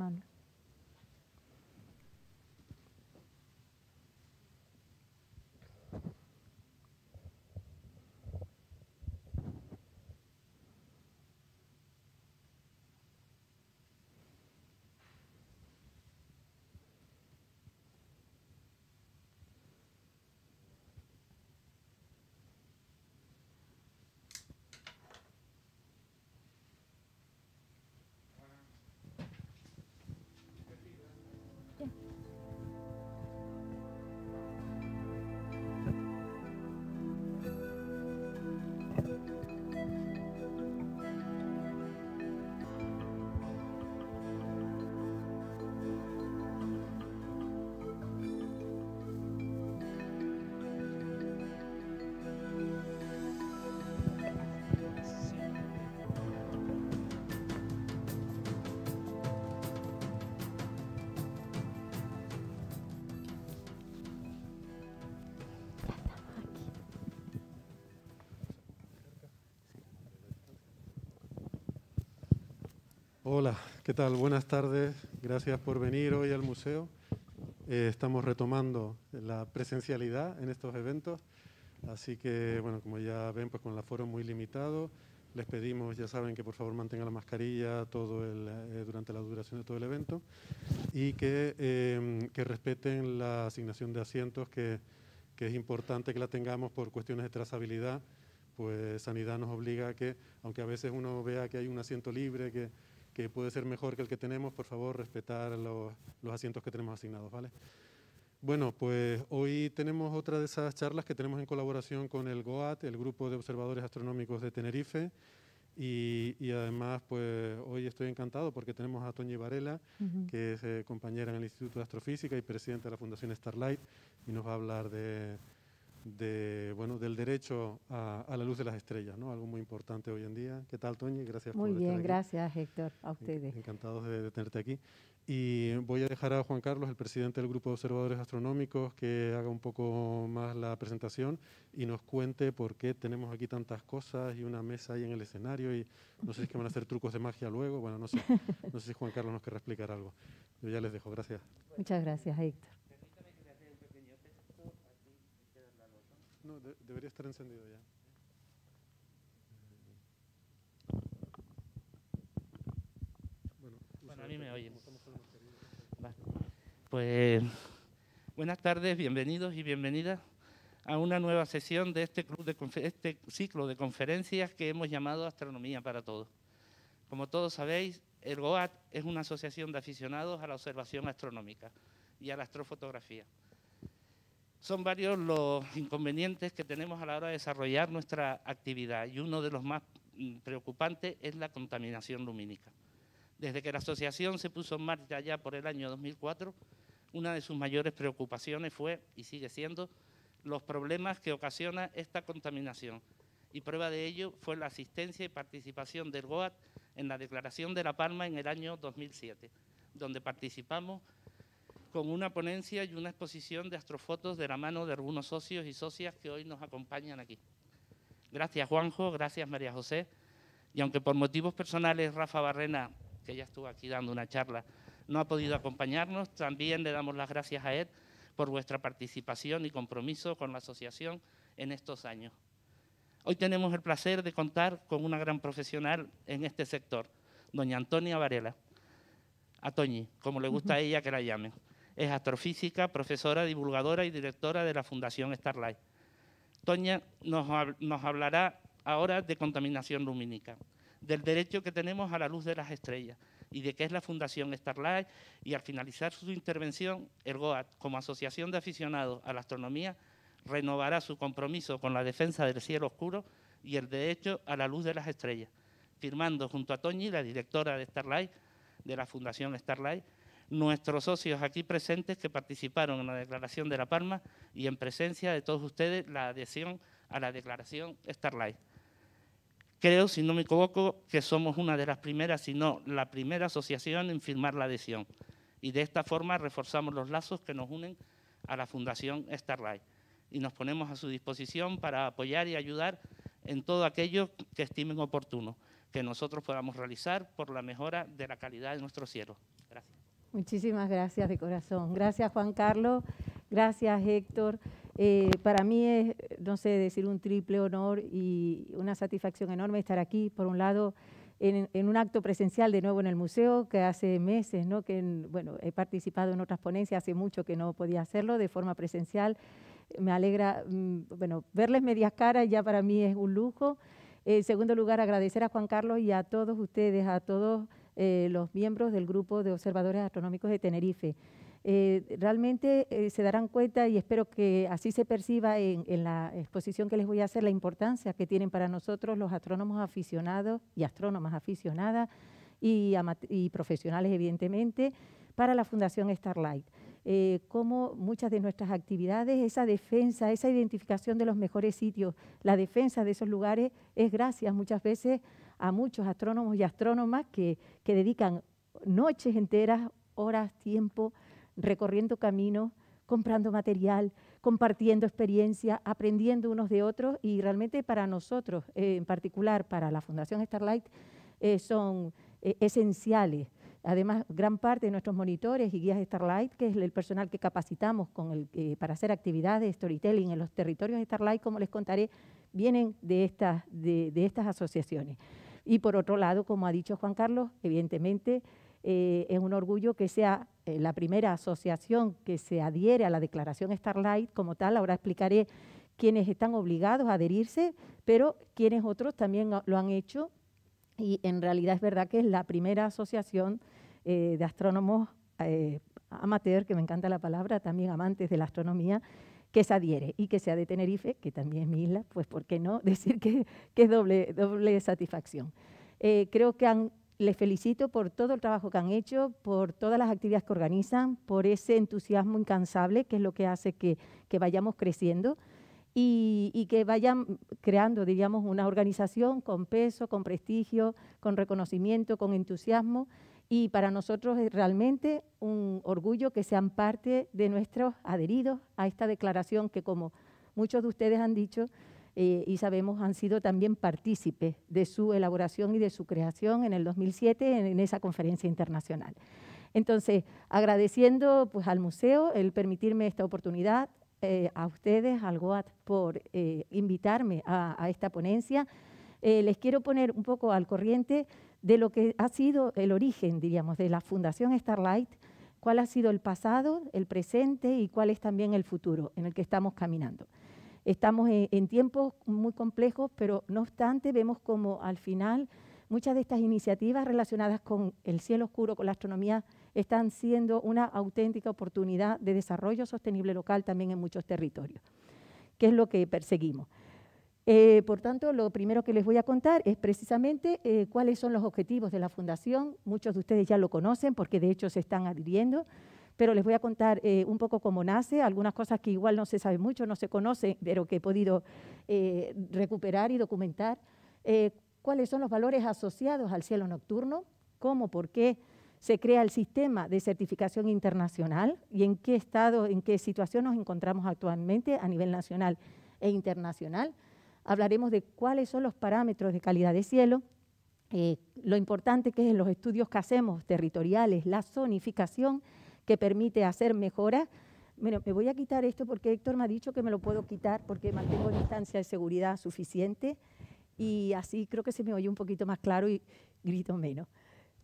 manner. Hola, ¿qué tal? Buenas tardes. Gracias por venir hoy al museo. Eh, estamos retomando la presencialidad en estos eventos, así que, bueno, como ya ven, pues con el aforo muy limitado, les pedimos, ya saben, que por favor mantengan la mascarilla todo el, eh, durante la duración de todo el evento y que, eh, que respeten la asignación de asientos, que, que es importante que la tengamos por cuestiones de trazabilidad, pues Sanidad nos obliga a que, aunque a veces uno vea que hay un asiento libre, que que puede ser mejor que el que tenemos, por favor, respetar los, los asientos que tenemos asignados, ¿vale? Bueno, pues hoy tenemos otra de esas charlas que tenemos en colaboración con el GOAT, el Grupo de Observadores Astronómicos de Tenerife, y, y, además, pues hoy estoy encantado porque tenemos a Toñi Varela, uh -huh. que es eh, compañera en el Instituto de Astrofísica y presidenta de la Fundación Starlight, y nos va a hablar de, de, bueno, del derecho a, a, la luz de las estrellas, ¿no? algo muy importante hoy en día. ¿Qué tal, Toñi? Gracias muy por bien, estar aquí. gracias, Héctor, a ustedes. Encantados de, de, tenerte aquí. Y voy a dejar a Juan Carlos, el presidente del Grupo de Observadores Astronómicos, que haga un poco más la presentación y nos cuente por qué tenemos aquí tantas cosas y una mesa ahí en el escenario y no sé si es que van a hacer trucos de magia luego. Bueno, no sé, no sé si Juan Carlos nos querrá explicar algo. Yo ya les dejo, gracias. Muchas gracias, Héctor. No, de, debería estar encendido ya. Bueno, bueno a mí me oyen. Vale. Pues buenas tardes, bienvenidos y bienvenidas a una nueva sesión de este, club de este ciclo de conferencias que hemos llamado Astronomía para Todos. Como todos sabéis, el GOAT es una asociación de aficionados a la observación astronómica y a la astrofotografía. Son varios los inconvenientes que tenemos a la hora de desarrollar nuestra actividad y uno de los más mm, preocupantes es la contaminación lumínica. Desde que la asociación se puso en marcha ya por el año 2004, una de sus mayores preocupaciones fue, y sigue siendo, los problemas que ocasiona esta contaminación. Y prueba de ello fue la asistencia y participación del GOAT en la Declaración de La Palma en el año 2007, donde participamos con una ponencia y una exposición de astrofotos de la mano de algunos socios y socias que hoy nos acompañan aquí. Gracias Juanjo, gracias María José, y aunque por motivos personales Rafa Barrena, que ya estuvo aquí dando una charla, no ha podido acompañarnos, también le damos las gracias a él por vuestra participación y compromiso con la asociación en estos años. Hoy tenemos el placer de contar con una gran profesional en este sector, doña Antonia Varela, a Toñi, como le gusta a ella que la llamen. Es astrofísica, profesora, divulgadora y directora de la Fundación Starlight. Toña nos, hablará ahora de contaminación lumínica, del derecho que tenemos a la luz de las estrellas y de qué es la Fundación Starlight y al finalizar su intervención, el GOAT, como asociación de aficionados a la astronomía, renovará su compromiso con la defensa del cielo oscuro y el derecho a la luz de las estrellas, firmando junto a Toñi, la directora de Starlight, de la Fundación Starlight, nuestros socios aquí presentes que participaron en la Declaración de La Palma y en presencia de todos ustedes la adhesión a la Declaración Starlight. Creo, si no me equivoco, que somos una de las primeras, si no la primera asociación en firmar la adhesión. Y de esta forma reforzamos los lazos que nos unen a la Fundación Starlight. Y nos ponemos a su disposición para apoyar y ayudar en todo aquello que estimen oportuno, que nosotros podamos realizar por la mejora de la calidad de nuestro cielo. Muchísimas gracias de corazón. Gracias Juan Carlos, gracias Héctor. Eh, para mí es, no sé, decir un triple honor y una satisfacción enorme estar aquí. Por un lado, en, un acto presencial de nuevo en el museo, que hace meses, ¿no? que bueno, he participado en otras ponencias, hace mucho que no podía hacerlo de forma presencial. Me alegra mm, bueno, verles medias caras, ya para mí es un lujo. En segundo lugar, agradecer a Juan Carlos y a todos ustedes, a todos eh, los miembros del grupo de observadores astronómicos de Tenerife. Eh, realmente eh, se darán cuenta y espero que así se perciba en, la exposición que les voy a hacer la importancia que tienen para nosotros los astrónomos aficionados y astrónomas aficionadas y, profesionales, evidentemente, para la Fundación Starlight. Eh, como muchas de nuestras actividades, esa defensa, esa identificación de los mejores sitios, la defensa de esos lugares es gracias muchas veces a muchos astrónomos y astrónomas que, que dedican noches enteras, horas, tiempo, recorriendo caminos, comprando material, compartiendo experiencia, aprendiendo unos de otros y realmente para nosotros, eh, en particular para la Fundación Starlight, eh, son eh, esenciales. Además, gran parte de nuestros monitores y guías Starlight, que es el personal que capacitamos para hacer actividades de storytelling en los territorios Starlight, como les contaré, vienen de estas, de estas asociaciones. Y por otro lado, como ha dicho Juan Carlos, evidentemente eh, es un orgullo que sea eh, la primera asociación que se adhiere a la declaración Starlight como tal. Ahora explicaré quiénes están obligados a adherirse, pero quiénes otros también lo han hecho. Y en realidad es verdad que es la primera asociación eh, de astrónomos amateur, que me encanta la palabra, también amantes de la astronomía, que se adhiere y que sea de Tenerife, que también es mi isla, pues ¿por qué no decir que, que es doble, doble satisfacción? creo que han les felicito por todo el trabajo que han hecho, por todas las actividades que organizan, por ese entusiasmo incansable que es lo que hace que, vayamos creciendo y, que vayan creando, diríamos, una organización con peso, con prestigio, con reconocimiento, con entusiasmo. Y para nosotros es realmente un orgullo que sean parte de nuestros adheridos a esta declaración que, como muchos de ustedes han dicho, eh, y sabemos han sido también partícipes de su elaboración y de su creación en el 2007 en, esa conferencia internacional. Entonces, agradeciendo pues, al museo el permitirme esta oportunidad, eh, a ustedes, al GOAT, por eh, invitarme a, esta ponencia, les quiero poner un poco al corriente de lo que ha sido el origen, diríamos, de la Fundación Starlight, cuál ha sido el pasado, el presente y cuál es también el futuro en el que estamos caminando. Estamos en, tiempos muy complejos, pero no obstante vemos como al final muchas de estas iniciativas relacionadas con el cielo oscuro, con la astronomía, están siendo una auténtica oportunidad de desarrollo sostenible local también en muchos territorios, que es lo que perseguimos. Eh, por tanto, lo primero que les voy a contar es precisamente eh, cuáles son los objetivos de la Fundación. Muchos de ustedes ya lo conocen porque de hecho se están adhiriendo pero les voy a contar eh, un poco cómo nace, algunas cosas que igual no se sabe mucho, no se conoce, pero que he podido eh, recuperar y documentar. Eh, cuáles son los valores asociados al cielo nocturno, cómo, por qué se crea el sistema de certificación internacional y en qué estado, en qué situación nos encontramos actualmente a nivel nacional e internacional. Hablaremos de cuáles son los parámetros de calidad de cielo, lo importante que es en los estudios que hacemos territoriales, la zonificación que permite hacer mejoras. Bueno, me voy a quitar esto porque Héctor me ha dicho que me lo puedo quitar porque mantengo distancia de seguridad suficiente y así creo que se me oye un poquito más claro y grito menos.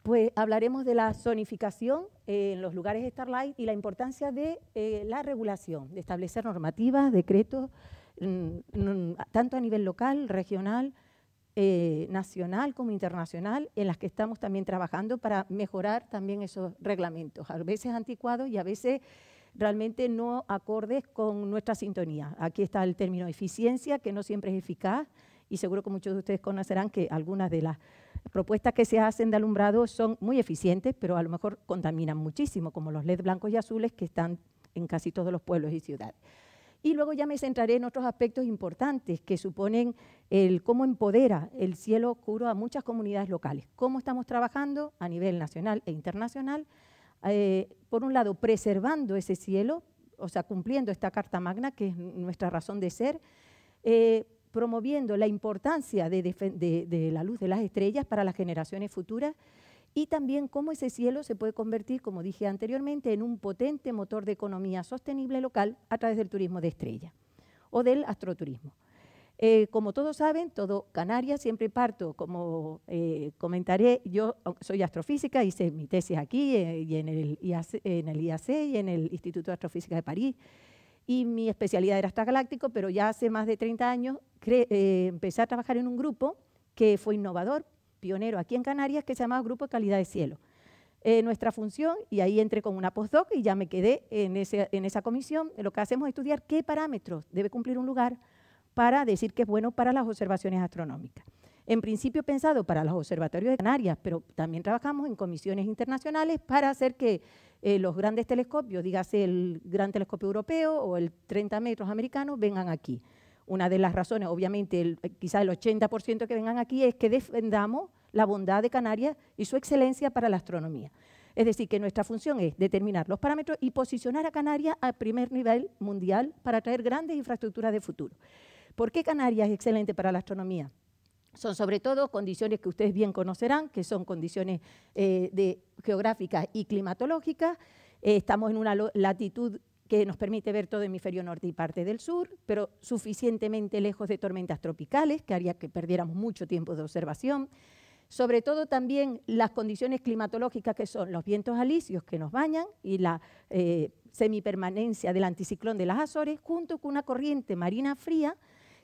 Pues hablaremos de la zonificación en los lugares Starlight y la importancia de eh, la regulación, de establecer normativas, decretos, tanto a nivel local, regional, eh, nacional como internacional en las que estamos también trabajando para mejorar también esos reglamentos, a veces anticuados y a veces realmente no acordes con nuestra sintonía. Aquí está el término eficiencia, que no siempre es eficaz, y seguro que muchos de ustedes conocerán que algunas de las propuestas que se hacen de alumbrado son muy eficientes, pero a lo mejor contaminan muchísimo, como los LED blancos y azules que están en casi todos los pueblos y ciudades. Y luego ya me centraré en otros aspectos importantes que suponen el cómo empodera el cielo oscuro a muchas comunidades locales. Cómo estamos trabajando a nivel nacional e internacional, eh, por un lado, preservando ese cielo, o sea, cumpliendo esta Carta Magna, que es nuestra razón de ser, eh, promoviendo la importancia de, la luz de las estrellas para las generaciones futuras y también cómo ese cielo se puede convertir, como dije anteriormente, en un potente motor de economía sostenible local a través del turismo de estrella o del astroturismo. Eh, como todos saben, todo Canarias, siempre parto, como eh, comentaré, yo soy astrofísica, hice mi tesis aquí eh, y en el, IAC, y en el Instituto de Astrofísica de París, y mi especialidad era extragaláctico, pero ya hace más de 30 años empecé a trabajar en un grupo que fue innovador, pionero aquí en Canarias, que se llamaba Grupo de Calidad de Cielo. nuestra función, y ahí entré con una postdoc y ya me quedé en, en esa comisión, lo que hacemos es estudiar qué parámetros debe cumplir un lugar para decir que es bueno para las observaciones astronómicas. En principio pensado para los observatorios de Canarias, pero también trabajamos en comisiones internacionales para hacer que eh, los grandes telescopios, dígase el Gran Telescopio Europeo o el 30 metros americano, vengan aquí. Una de las razones, obviamente, el, quizá el 80% que vengan aquí es que defendamos la bondad de Canarias y su excelencia para la astronomía. Es decir, que nuestra función es determinar los parámetros y posicionar a Canarias al primer nivel mundial para traer grandes infraestructuras de futuro. ¿Por qué Canarias es excelente para la astronomía? Son sobre todo condiciones que ustedes bien conocerán, que son condiciones eh, geográficas y climatológicas. Eh, estamos en una latitud que nos permite ver todo el hemisferio norte y parte del sur, pero suficientemente lejos de tormentas tropicales, que haría que perdiéramos mucho tiempo de observación. Sobre todo también las condiciones climatológicas que son los vientos alisios que nos bañan y la eh, semipermanencia del anticiclón de las Azores, junto con una corriente marina fría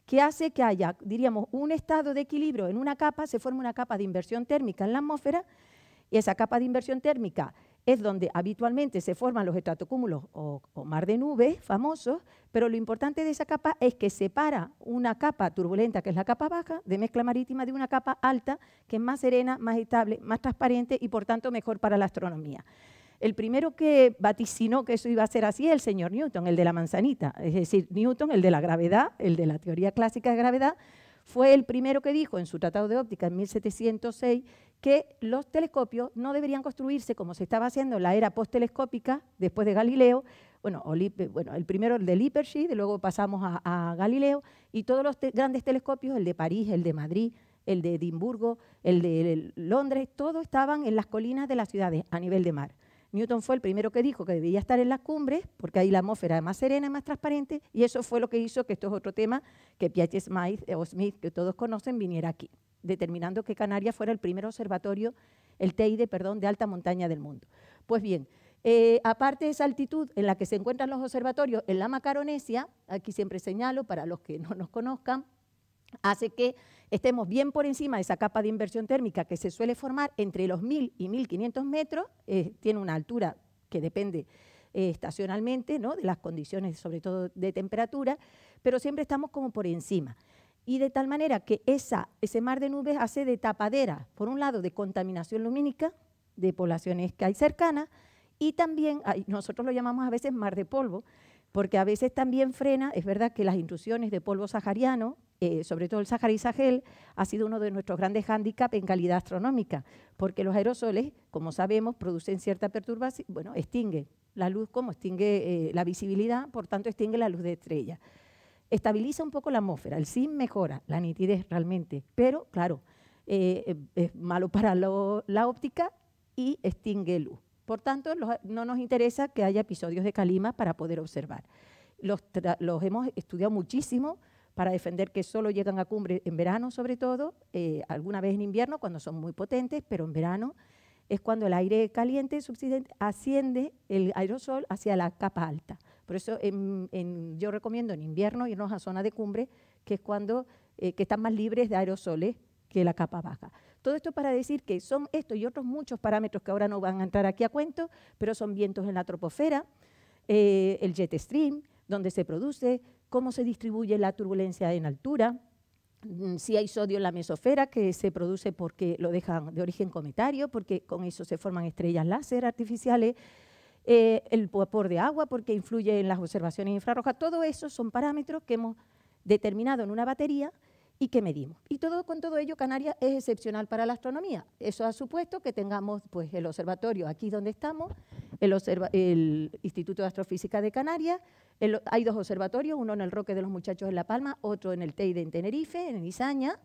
que hace que haya, diríamos, un estado de equilibrio en una capa, se forma una capa de inversión térmica en la atmósfera, y esa capa de inversión térmica es donde habitualmente se forman los estratocúmulos o, mar de nubes famosos, pero lo importante de esa capa es que separa una capa turbulenta, que es la capa baja, de mezcla marítima, de una capa alta, que es más serena, más estable, más transparente y por tanto mejor para la astronomía. El primero que vaticinó que eso iba a ser así es el señor Newton, el de la manzanita. Es decir, Newton, el de la gravedad, el de la teoría clásica de gravedad, fue el primero que dijo en su Tratado de Óptica en 1706 que los telescopios no deberían construirse como se estaba haciendo en la era posttelescópica después de Galileo. Bueno, bueno el primero el de Lippershey, luego pasamos a, Galileo, y todos los grandes telescopios, el de París, el de Madrid, el de Edimburgo, el de Londres, todos estaban en las colinas de las ciudades a nivel de mar. Newton fue el primero que dijo que debía estar en las cumbres, porque ahí la atmósfera es más serena y más transparente, y eso fue lo que hizo que esto es otro tema, que Piaget Smith, que todos conocen, viniera aquí, determinando que Canarias fuera el primer observatorio, el TEIDE, perdón, de alta montaña del mundo. Pues bien, eh, aparte de esa altitud en la que se encuentran los observatorios en la Macaronesia, aquí siempre señalo para los que no nos conozcan, hace que estemos bien por encima de esa capa de inversión térmica que se suele formar entre los 1.000 y 1.500 metros, eh, tiene una altura que depende eh, estacionalmente ¿no? de las condiciones, sobre todo de temperatura, pero siempre estamos como por encima. Y de tal manera que esa, ese mar de nubes hace de tapadera, por un lado, de contaminación lumínica de poblaciones que hay cercanas, y también, nosotros lo llamamos a veces mar de polvo, porque a veces también frena, es verdad que las intrusiones de polvo sahariano, eh, sobre todo el Sahara y Sahel, ha sido uno de nuestros grandes hándicaps en calidad astronómica, porque los aerosoles, como sabemos, producen cierta perturbación, bueno, extingue la luz como extingue eh, la visibilidad, por tanto extingue la luz de estrella. Estabiliza un poco la atmósfera, el SIM mejora la nitidez realmente, pero claro, eh, es malo para la óptica y extingue luz. Por tanto, no nos interesa que haya episodios de calima para poder observar. Los, hemos estudiado muchísimo para defender que solo llegan a cumbre en verano, sobre todo, eh, alguna vez en invierno cuando son muy potentes, pero en verano es cuando el aire caliente asciende el aerosol hacia la capa alta. Por eso yo recomiendo en invierno irnos a zona de cumbre, que es cuando eh, que están más libres de aerosoles que la capa baja. Todo esto para decir que son estos y otros muchos parámetros que ahora no van a entrar aquí a cuento, pero son vientos en la troposfera, eh, el jet stream, donde se produce, cómo se distribuye la turbulencia en altura, mm, si hay sodio en la mesosfera, que se produce porque lo dejan de origen cometario, porque con eso se forman estrellas láser artificiales, eh, el vapor de agua, porque influye en las observaciones infrarrojas. Todo eso son parámetros que hemos determinado en una batería y que medimos. Y todo, con todo ello, Canarias es excepcional para la astronomía. Eso ha supuesto que tengamos pues, el observatorio aquí donde estamos, el, Instituto de Astrofísica de Canarias, hay dos observatorios, uno en el Roque de los Muchachos en La Palma, otro en el Teide en Tenerife, en Izaña,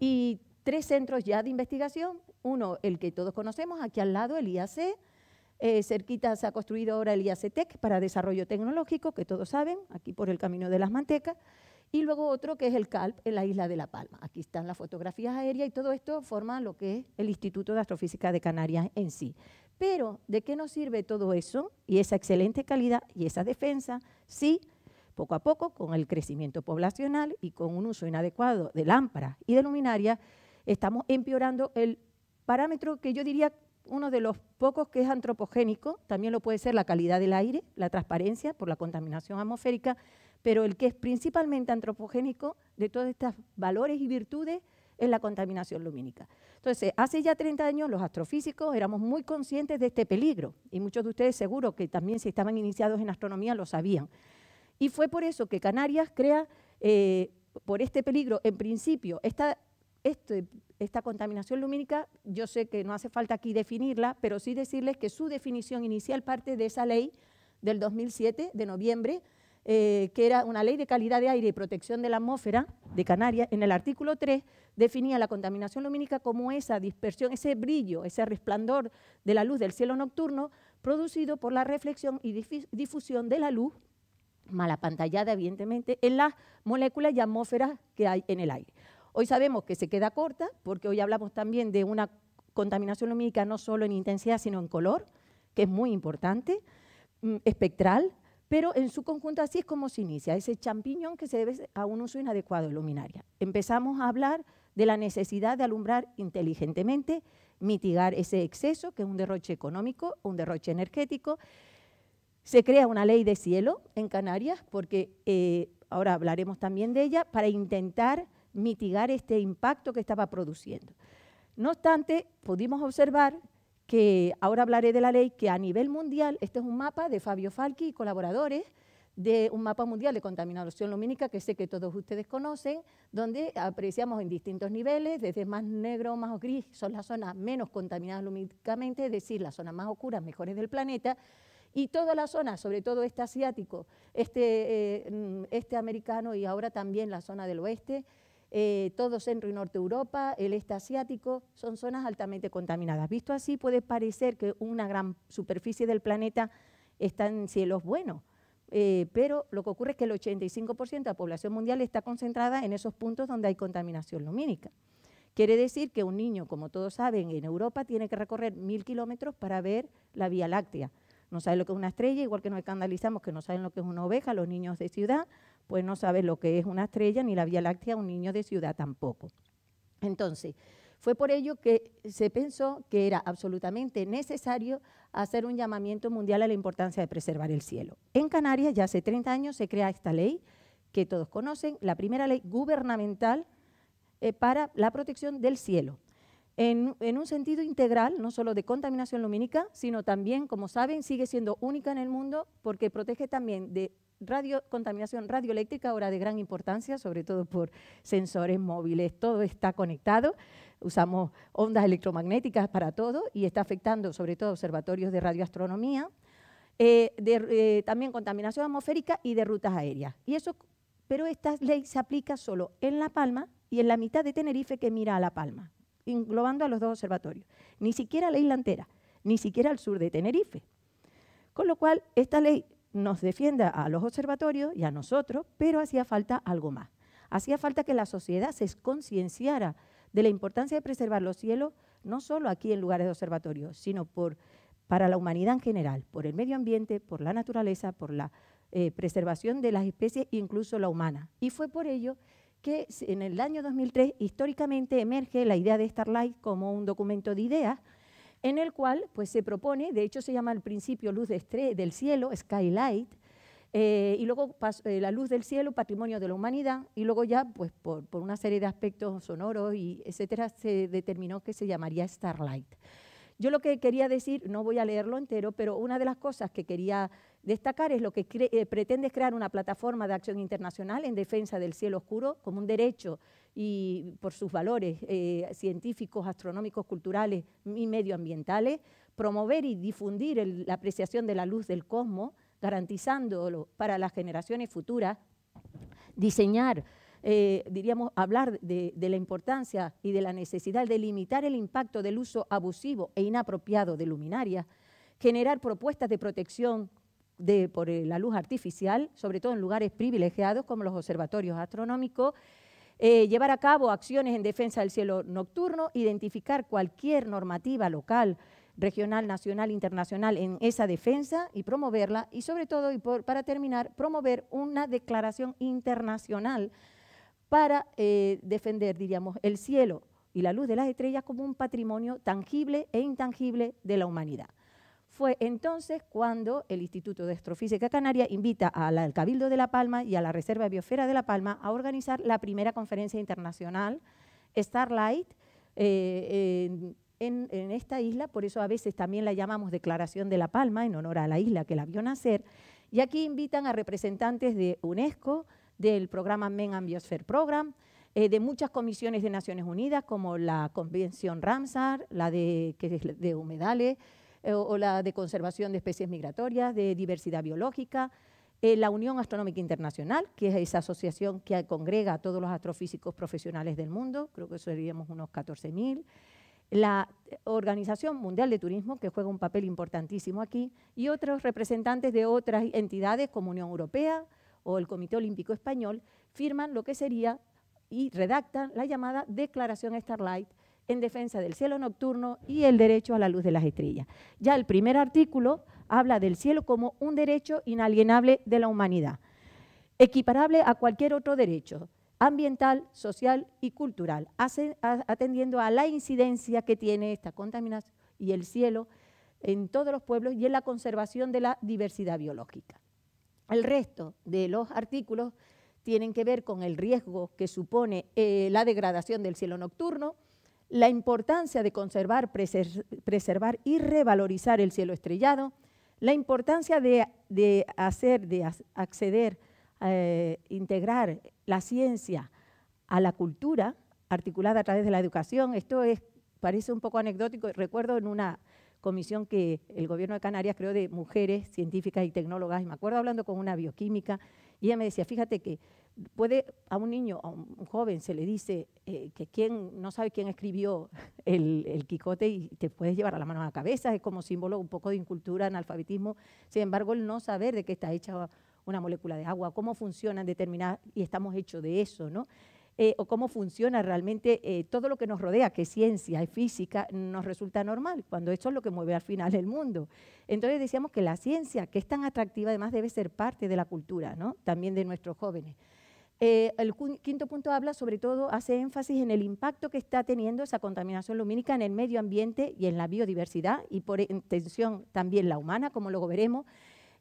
y tres centros ya de investigación, Uno, el que todos conocemos, aquí al lado, el IAC. Eh, cerquita se ha construido ahora el IACTEC para desarrollo tecnológico, que todos saben, aquí por el Camino de las Mantecas. Y luego otro que es el CALP en la isla de La Palma. Aquí están las fotografías aéreas y todo esto forma lo que es el Instituto de Astrofísica de Canarias en sí. Pero, ¿de qué nos sirve todo eso y esa excelente calidad y esa defensa si poco a poco, con el crecimiento poblacional y con un uso inadecuado de lámparas y de luminaria, estamos empeorando el parámetro que yo diría uno de los pocos que es antropogénico, también lo puede ser la calidad del aire, la transparencia por la contaminación atmosférica, pero el que es principalmente antropogénico de todos estos valores y virtudes es la contaminación lumínica. Entonces, hace ya 30 años los astrofísicos éramos muy conscientes de este peligro y muchos de ustedes seguro que también si estaban iniciados en astronomía lo sabían. Y fue por eso que Canarias crea, eh, por este peligro, en principio, esta, esta contaminación lumínica, yo sé que no hace falta aquí definirla, pero sí decirles que su definición inicial parte de esa ley del 2007, de noviembre, eh, que era una ley de calidad de aire y protección de la atmósfera de Canarias, en el artículo 3 definía la contaminación lumínica como esa dispersión, ese brillo, ese resplandor de la luz del cielo nocturno producido por la reflexión y difusión de la luz, mala pantallada evidentemente, en las moléculas y atmósferas que hay en el aire. Hoy sabemos que se queda corta porque hoy hablamos también de una contaminación lumínica no solo en intensidad, sino en color, que es muy importante, mm, espectral, pero en su conjunto así es como se inicia, ese champiñón que se debe a un uso inadecuado de luminaria. Empezamos a hablar de la necesidad de alumbrar inteligentemente, mitigar ese exceso, que es un derroche económico, un derroche energético. Se crea una ley de cielo en Canarias, porque eh, ahora hablaremos también de ella, para intentar mitigar este impacto que estaba produciendo. No obstante, pudimos observar que ahora hablaré de la ley, que a nivel mundial, este es un mapa de Fabio Falchi y colaboradores, de un mapa mundial de contaminación lumínica que sé que todos ustedes conocen, donde apreciamos en distintos niveles, desde más negro, más gris, son las zonas menos contaminadas lumínicamente, es decir, las zonas más oscuras, mejores del planeta, y toda la zona, sobre todo este asiático, este, eh, este americano y ahora también la zona del oeste, eh, todo Centro y Norte Europa, el este asiático, son zonas altamente contaminadas. Visto así, puede parecer que una gran superficie del planeta está en cielos buenos, eh, pero lo que ocurre es que el 85% de la población mundial está concentrada en esos puntos donde hay contaminación lumínica. Quiere decir que un niño, como todos saben, en Europa tiene que recorrer mil kilómetros para ver la Vía Láctea. No saben lo que es una estrella, igual que nos escandalizamos que no saben lo que es una oveja, los niños de ciudad, pues no saben lo que es una estrella ni la Vía Láctea, un niño de ciudad tampoco. Entonces, fue por ello que se pensó que era absolutamente necesario hacer un llamamiento mundial a la importancia de preservar el cielo. En Canarias ya hace 30 años se crea esta ley que todos conocen, la primera ley gubernamental eh, para la protección del cielo. En, un sentido integral, no solo de contaminación lumínica, sino también, como saben, sigue siendo única en el mundo porque protege también de contaminación radioeléctrica, ahora de gran importancia, sobre todo por sensores móviles, todo está conectado, usamos ondas electromagnéticas para todo y está afectando sobre todo observatorios de radioastronomía, eh, eh, también contaminación atmosférica y de rutas aéreas. Y eso, pero esta ley se aplica solo en La Palma y en la mitad de Tenerife que mira a La Palma, englobando a los dos observatorios. Ni siquiera la isla entera, ni siquiera al sur de Tenerife. Con lo cual, esta ley nos defienda a los observatorios y a nosotros, pero hacía falta algo más. Hacía falta que la sociedad se concienciara de la importancia de preservar los cielos, no solo aquí en lugares de observatorio, sino por, para la humanidad en general, por el medio ambiente, por la naturaleza, por la eh, preservación de las especies, incluso la humana. Y fue por ello que en el año 2003 históricamente emerge la idea de Starlight como un documento de ideas en el cual pues, se propone, de hecho se llama al principio luz de del cielo, skylight, eh, y luego eh, la luz del cielo, patrimonio de la humanidad, y luego ya, pues por, una serie de aspectos sonoros y etcétera, se determinó que se llamaría Starlight. Yo lo que quería decir, no voy a leerlo entero, pero una de las cosas que quería destacar es lo que eh, pretende crear una plataforma de acción internacional en defensa del cielo oscuro como un derecho y por sus valores eh, científicos, astronómicos, culturales y medioambientales, promover y difundir la apreciación de la luz del cosmos, garantizándolo para las generaciones futuras, diseñar eh, diríamos, hablar de, la importancia y de la necesidad de limitar el impacto del uso abusivo e inapropiado de luminarias, generar propuestas de protección por eh, la luz artificial, sobre todo en lugares privilegiados como los observatorios astronómicos, eh, llevar a cabo acciones en defensa del cielo nocturno, identificar cualquier normativa local, regional, nacional, internacional en esa defensa y promoverla, y sobre todo, y para terminar, promover una declaración internacional para eh, defender, diríamos, el cielo y la luz de las estrellas como un patrimonio tangible e intangible de la humanidad. Fue entonces cuando el Instituto de Astrofísica Canaria invita al Cabildo de La Palma y a la Reserva Biosfera de La Palma a organizar la primera conferencia internacional Starlight eh, en, esta isla, por eso a veces también la llamamos Declaración de La Palma, en honor a la isla que la vio nacer, y aquí invitan a representantes de UNESCO, del programa Men and Biosphere Program, eh, de muchas comisiones de Naciones Unidas, como la Convención Ramsar, la de, de humedales, eh, o la de conservación de especies migratorias, de diversidad biológica, eh, la Unión Astronómica Internacional, que es esa asociación que congrega a todos los astrofísicos profesionales del mundo, creo que seríamos unos 14.000, la Organización Mundial de Turismo, que juega un papel importantísimo aquí, y otros representantes de otras entidades como Unión Europea o el Comité Olímpico Español, firman lo que sería y redactan la llamada Declaración Starlight, en defensa del cielo nocturno y el derecho a la luz de las estrellas. Ya el primer artículo habla del cielo como un derecho inalienable de la humanidad, equiparable a cualquier otro derecho ambiental, social y cultural, atendiendo a la incidencia que tiene esta contaminación y el cielo en todos los pueblos y en la conservación de la diversidad biológica. El resto de los artículos tienen que ver con el riesgo que supone eh, la degradación del cielo nocturno, la importancia de conservar, preservar y revalorizar el cielo estrellado, la importancia de, hacer, de acceder, eh, integrar la ciencia a la cultura articulada a través de la educación. Esto es, parece un poco anecdótico. Recuerdo en una comisión que el gobierno de Canarias creó de mujeres científicas y tecnólogas, y me acuerdo hablando con una bioquímica, y ella me decía, fíjate que puede a un niño, a un joven, se le dice eh, que quién no sabe quién escribió el, Quijote y te puedes llevar a la mano a la cabeza, es como símbolo un poco de incultura, analfabetismo. Sin embargo, el no saber de qué está hecha una molécula de agua, cómo funciona determinadas, y estamos hechos de eso, ¿no? Eh, o cómo funciona realmente eh, todo lo que nos rodea, que ciencia y física, nos resulta normal, cuando eso es lo que mueve al final el mundo. Entonces decíamos que la ciencia, que es tan atractiva, además debe ser parte de la cultura, ¿no? también de nuestros jóvenes. Eh, el quinto punto habla, sobre todo, hace énfasis en el impacto que está teniendo esa contaminación lumínica en el medio ambiente y en la biodiversidad, y por intención también la humana, como luego veremos.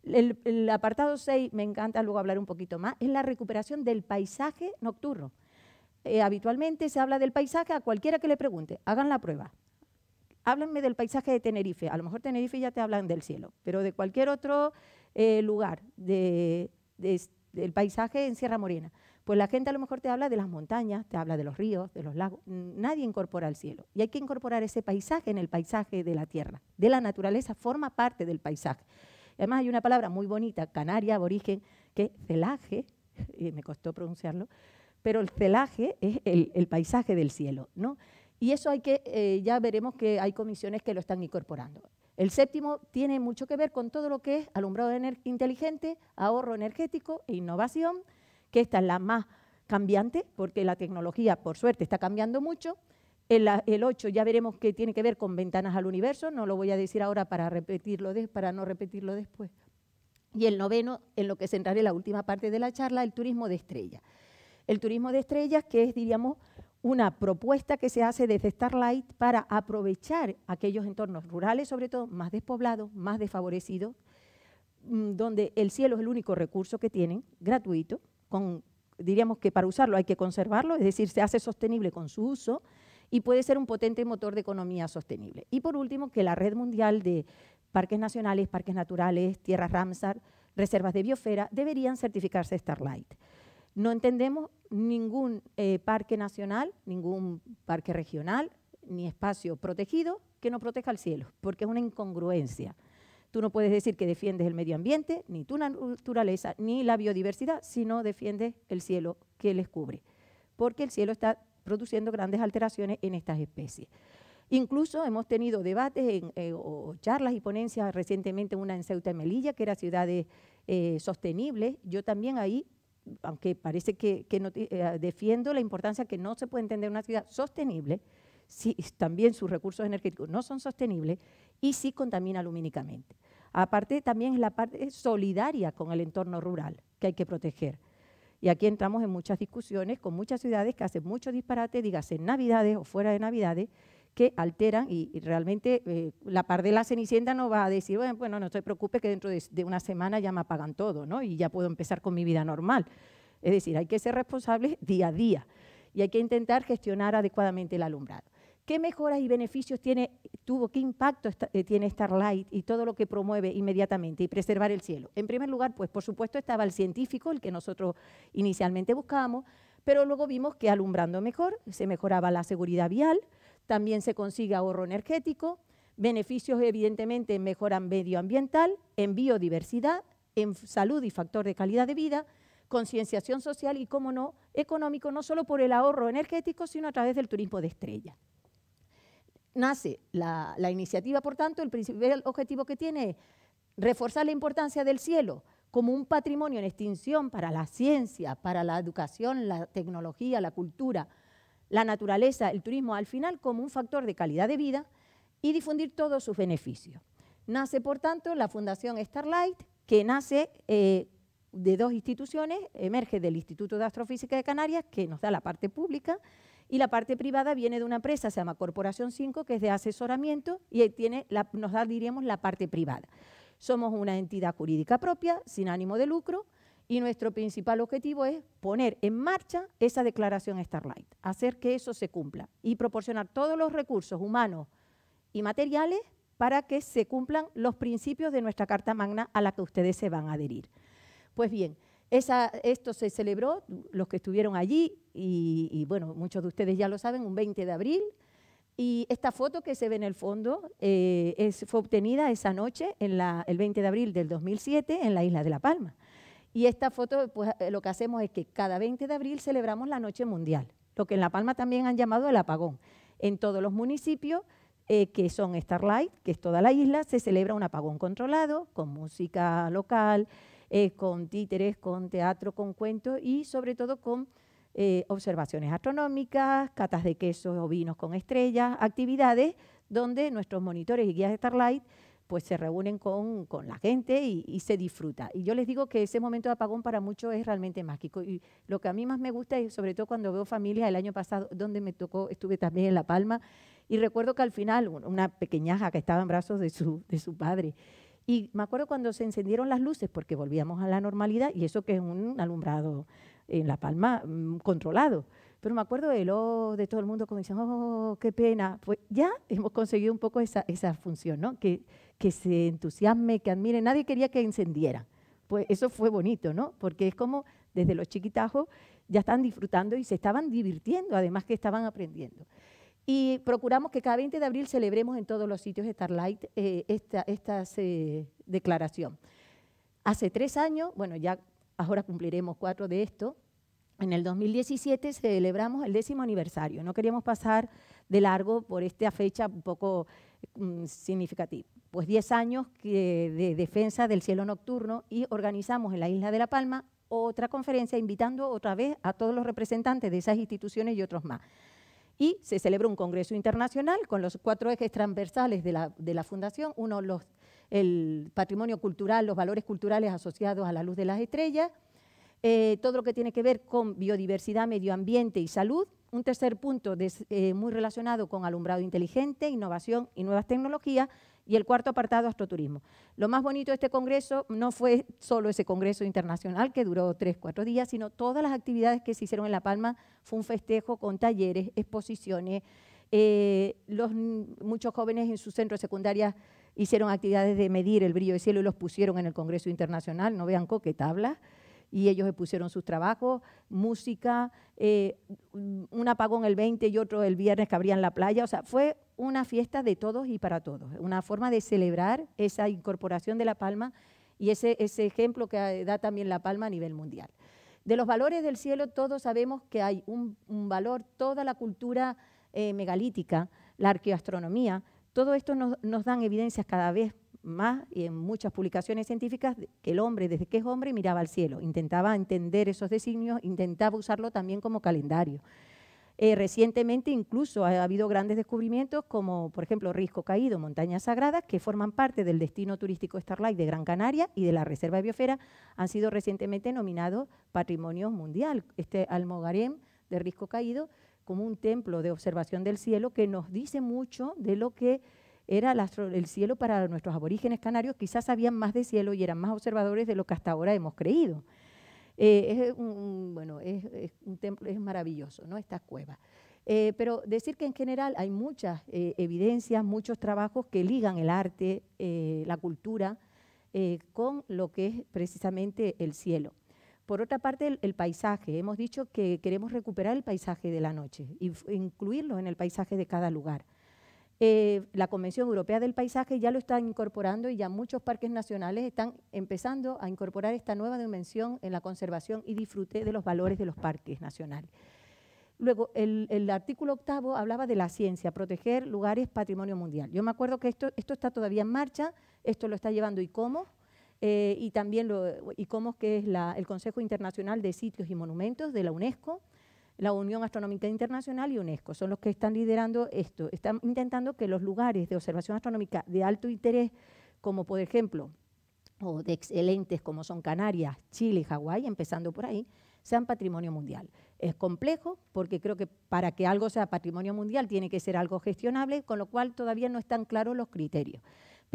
El, apartado 6, me encanta luego hablar un poquito más, es la recuperación del paisaje nocturno. Eh, habitualmente se habla del paisaje a cualquiera que le pregunte, hagan la prueba. Háblenme del paisaje de Tenerife, a lo mejor Tenerife ya te hablan del cielo, pero de cualquier otro eh, lugar del paisaje en Sierra Morena. Pues la gente a lo mejor te habla de las montañas, te habla de los ríos, de los lagos. Nadie incorpora el cielo. Y hay que incorporar ese paisaje en el paisaje de la tierra. De la naturaleza forma parte del paisaje. Además hay una palabra muy bonita, canaria, aborigen, que celaje, y me costó pronunciarlo, pero el celaje es el, paisaje del cielo. ¿no? Y eso hay que, eh, ya veremos que hay comisiones que lo están incorporando. El séptimo tiene mucho que ver con todo lo que es alumbrado inteligente, ahorro energético e innovación que esta es la más cambiante, porque la tecnología, por suerte, está cambiando mucho. El, el 8 ya veremos que tiene que ver con ventanas al universo, no lo voy a decir ahora para, repetirlo para no repetirlo después. Y el noveno, en lo que centraré la última parte de la charla, el turismo de estrellas. El turismo de estrellas, que es, diríamos, una propuesta que se hace desde Starlight para aprovechar aquellos entornos rurales, sobre todo más despoblados, más desfavorecidos, mm, donde el cielo es el único recurso que tienen, gratuito, diríamos que para usarlo hay que conservarlo, es decir, se hace sostenible con su uso y puede ser un potente motor de economía sostenible. Y por último, que la red mundial de parques nacionales, parques naturales, tierras Ramsar, reservas de biosfera, deberían certificarse Starlight. No entendemos ningún eh, parque nacional, ningún parque regional, ni espacio protegido que no proteja el cielo, porque es una incongruencia. Tú no puedes decir que defiendes el medio ambiente, ni tu naturaleza, ni la biodiversidad, si no defiendes el cielo que les cubre. porque el cielo está produciendo grandes alteraciones en estas especies. Incluso hemos tenido debates eh, o charlas y ponencias recientemente, una en Ceuta y Melilla, que era ciudades eh, sostenibles. Yo también ahí, aunque parece que, eh, defiendo la importancia que no se puede entender una ciudad sostenible, si también sus recursos energéticos no son sostenibles y sí contamina lumínicamente. Aparte, también es la parte solidaria con el entorno rural que hay que proteger. Y aquí entramos en muchas discusiones con muchas ciudades que hacen mucho disparate, dígase en Navidades o fuera de Navidades, que alteran y, realmente eh, la par de la Cenicienta no va a decir, bueno, no se preocupe que dentro de, una semana ya me apagan todo, ¿no? Y ya puedo empezar con mi vida normal. Es decir, hay que ser responsables día a día y hay que intentar gestionar adecuadamente el alumbrado. ¿Qué mejoras y beneficios tiene, tuvo, qué impacto eh, tiene Starlight y todo lo que promueve inmediatamente y preservar el cielo? En primer lugar, pues por supuesto estaba el científico, el que nosotros inicialmente buscábamos, pero luego vimos que alumbrando mejor se mejoraba la seguridad vial, también se consigue ahorro energético, beneficios evidentemente en mejora medioambiental, en biodiversidad, en salud y factor de calidad de vida, concienciación social y, como no, económico, no solo por el ahorro energético, sino a través del turismo de estrella. Nace la, la iniciativa, por tanto, el principal objetivo que tiene es reforzar la importancia del cielo como un patrimonio en extinción para la ciencia, para la educación, la tecnología, la cultura, la naturaleza, el turismo, al final como un factor de calidad de vida y difundir todos sus beneficios. Nace, por tanto, la Fundación Starlight, que nace eh, de dos instituciones, emerge del Instituto de Astrofísica de Canarias, que nos da la parte pública, y la parte privada viene de una empresa, se llama Corporación 5, que es de asesoramiento, y tiene nos da, diríamos, la parte privada. Somos una entidad jurídica propia, sin ánimo de lucro, y nuestro principal objetivo es poner en marcha esa declaración Starlight, hacer que eso se cumpla y proporcionar todos los recursos humanos y materiales para que se cumplan los principios de nuestra Carta Magna a la que ustedes se van a adherir. Pues bien, esto se celebró, los que estuvieron allí, y, bueno, muchos de ustedes ya lo saben, un 20 de abril, y esta foto que se ve en el fondo eh, fue obtenida esa noche, en el 20 de abril del 2007, en la isla de La Palma. Y esta foto, pues eh, lo que hacemos es que cada 20 de abril celebramos la Noche Mundial, lo que en La Palma también han llamado el apagón. En todos los municipios eh, que son Starlight, que es toda la isla, se celebra un apagón controlado, con música local, eh, con títeres, con teatro, con cuentos y sobre todo con observaciones astronómicas, catas de quesos o vinos con estrellas, actividades donde nuestros monitores y guías de Starlight pues se reúnen con, la gente y, se disfruta. Y yo les digo que ese momento de apagón para muchos es realmente mágico. Y lo que a mí más me gusta es sobre todo cuando veo familias, el año pasado donde me tocó, estuve también en La Palma, y recuerdo que al final una pequeñaja que estaba en brazos de su, de su padre, y me acuerdo cuando se encendieron las luces, porque volvíamos a la normalidad, y eso que es un alumbrado en La Palma mm, controlado. Pero me acuerdo de, lo, de todo el mundo como diciendo, oh, qué pena. Pues ya hemos conseguido un poco esa, esa función, ¿no? Que, que se entusiasme, que admire. Nadie quería que encendiera. Pues eso fue bonito, ¿no? Porque es como desde los chiquitajos ya están disfrutando y se estaban divirtiendo, además que estaban aprendiendo. Y procuramos que cada 20 de abril celebremos en todos los sitios Starlight eh, esta, esta eh, declaración. Hace tres años, bueno, ya ahora cumpliremos cuatro de esto, en el 2017 celebramos el décimo aniversario. No queríamos pasar de largo por esta fecha un poco mm, significativa. Pues 10 años de defensa del cielo nocturno y organizamos en la isla de La Palma otra conferencia invitando otra vez a todos los representantes de esas instituciones y otros más. Y se celebró un congreso internacional con los cuatro ejes transversales de la, Fundación, uno el patrimonio cultural, los valores culturales asociados a la luz de las estrellas, eh, todo lo que tiene que ver con biodiversidad, medio ambiente y salud. Un tercer punto eh, muy relacionado con alumbrado inteligente, innovación y nuevas tecnologías. Y el cuarto apartado, astroturismo. Lo más bonito de este congreso no fue solo ese congreso internacional que duró tres, cuatro días, sino todas las actividades que se hicieron en La Palma. Fue un festejo con talleres, exposiciones. Eh, los, muchos jóvenes en sus centros secundarios hicieron actividades de medir el brillo del cielo y los pusieron en el Congreso Internacional. No vean qué tablas y ellos pusieron sus trabajos, música, eh, un apagón el 20 y otro el viernes que abrían la playa. O sea, fue una fiesta de todos y para todos, una forma de celebrar esa incorporación de La Palma y ese, ese ejemplo que da también La Palma a nivel mundial. De los valores del cielo todos sabemos que hay un, valor, toda la cultura eh, megalítica, la arqueoastronomía, todo esto nos, nos dan evidencias cada vez más y en muchas publicaciones científicas que el hombre, desde que es hombre, miraba al cielo, intentaba entender esos designios, intentaba usarlo también como calendario. Eh, recientemente incluso ha habido grandes descubrimientos como, por ejemplo, Risco Caído, Montañas Sagradas, que forman parte del destino turístico Starlight de Gran Canaria y de la Reserva de Biosfera, han sido recientemente nominados Patrimonio Mundial. Este Almogarem de Risco Caído como un templo de observación del cielo que nos dice mucho de lo que era el cielo para nuestros aborígenes canarios, quizás sabían más de cielo y eran más observadores de lo que hasta ahora hemos creído. Eh, es, bueno, es, un templo, es maravilloso, ¿no? Estas cuevas. Eh, pero decir que en general hay muchas eh, evidencias, muchos trabajos que ligan el arte, la cultura, con lo que es precisamente el cielo. Por otra parte, el, paisaje. Hemos dicho que queremos recuperar el paisaje de la noche e incluirlo en el paisaje de cada lugar. Eh, la Convención Europea del Paisaje ya lo está incorporando y ya muchos parques nacionales están empezando a incorporar esta nueva dimensión en la conservación y disfrute de los valores de los parques nacionales. Luego, el, artículo octavo hablaba de la ciencia, proteger lugares patrimonio mundial. Yo me acuerdo que esto, esto está todavía en marcha, esto lo está llevando ICOMOS, eh, y también lo, ICOMOS, que es el Consejo Internacional de Sitios y Monumentos de la UNESCO, la Unión Astronómica Internacional y UNESCO. Son los que están liderando esto. Están intentando que los lugares de observación astronómica de alto interés, como por ejemplo, o de excelentes como son Canarias, Chile y Hawái, empezando por ahí, sean patrimonio mundial. Es complejo porque creo que para que algo sea patrimonio mundial tiene que ser algo gestionable, con lo cual todavía no están claros los criterios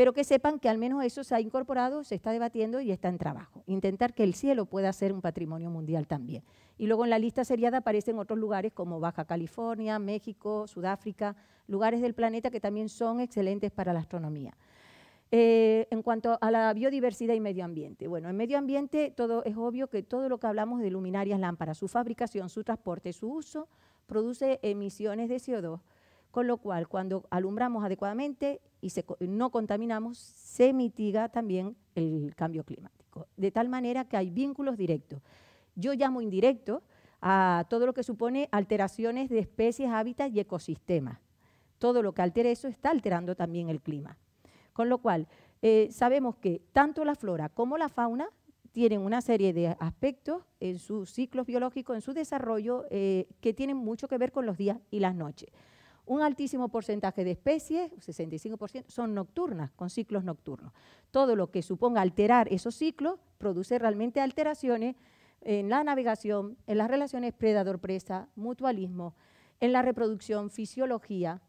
pero que sepan que al menos eso se ha incorporado, se está debatiendo y está en trabajo. Intentar que el cielo pueda ser un patrimonio mundial también. Y luego en la lista seriada aparecen otros lugares como Baja California, México, Sudáfrica, lugares del planeta que también son excelentes para la astronomía. Eh, en cuanto a la biodiversidad y medio ambiente, bueno, en medio ambiente todo es obvio que todo lo que hablamos de luminarias, lámparas, su fabricación, su transporte, su uso, produce emisiones de CO2 con lo cual, cuando alumbramos adecuadamente y no contaminamos, se mitiga también el cambio climático. De tal manera que hay vínculos directos. Yo llamo indirecto a todo lo que supone alteraciones de especies, hábitats y ecosistemas. Todo lo que altere eso está alterando también el clima. Con lo cual, eh, sabemos que tanto la flora como la fauna tienen una serie de aspectos en sus ciclos biológicos, en su desarrollo, eh, que tienen mucho que ver con los días y las noches. Un altísimo porcentaje de especies, 65%, son nocturnas, con ciclos nocturnos. Todo lo que suponga alterar esos ciclos produce realmente alteraciones en la navegación, en las relaciones predador-presa, mutualismo, en la reproducción, fisiología,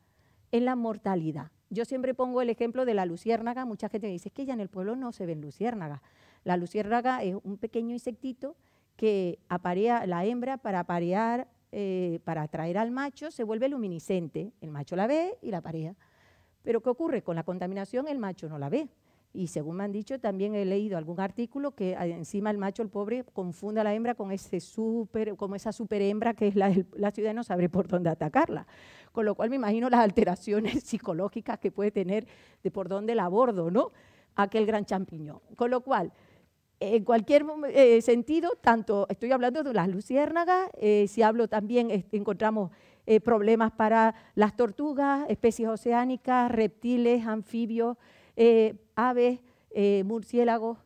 en la mortalidad. Yo siempre pongo el ejemplo de la luciérnaga. Mucha gente me dice que ya en el pueblo no se ven luciérnagas. La luciérnaga es un pequeño insectito que aparea la hembra para aparear eh, para atraer al macho, se vuelve luminiscente. El macho la ve y la pareja. Pero ¿qué ocurre? Con la contaminación el macho no la ve. Y según me han dicho, también he leído algún artículo que encima el macho, el pobre, confunda a la hembra con, ese super, como esa super hembra que es la, la ciudad y no sabe por dónde atacarla. Con lo cual me imagino las alteraciones psicológicas que puede tener de por dónde la abordo, ¿no? Aquel gran champiñón. Con lo cual, en cualquier eh, sentido, tanto estoy hablando de las luciérnagas, eh, si hablo también encontramos eh, problemas para las tortugas, especies oceánicas, reptiles, anfibios, aves, murciélagos.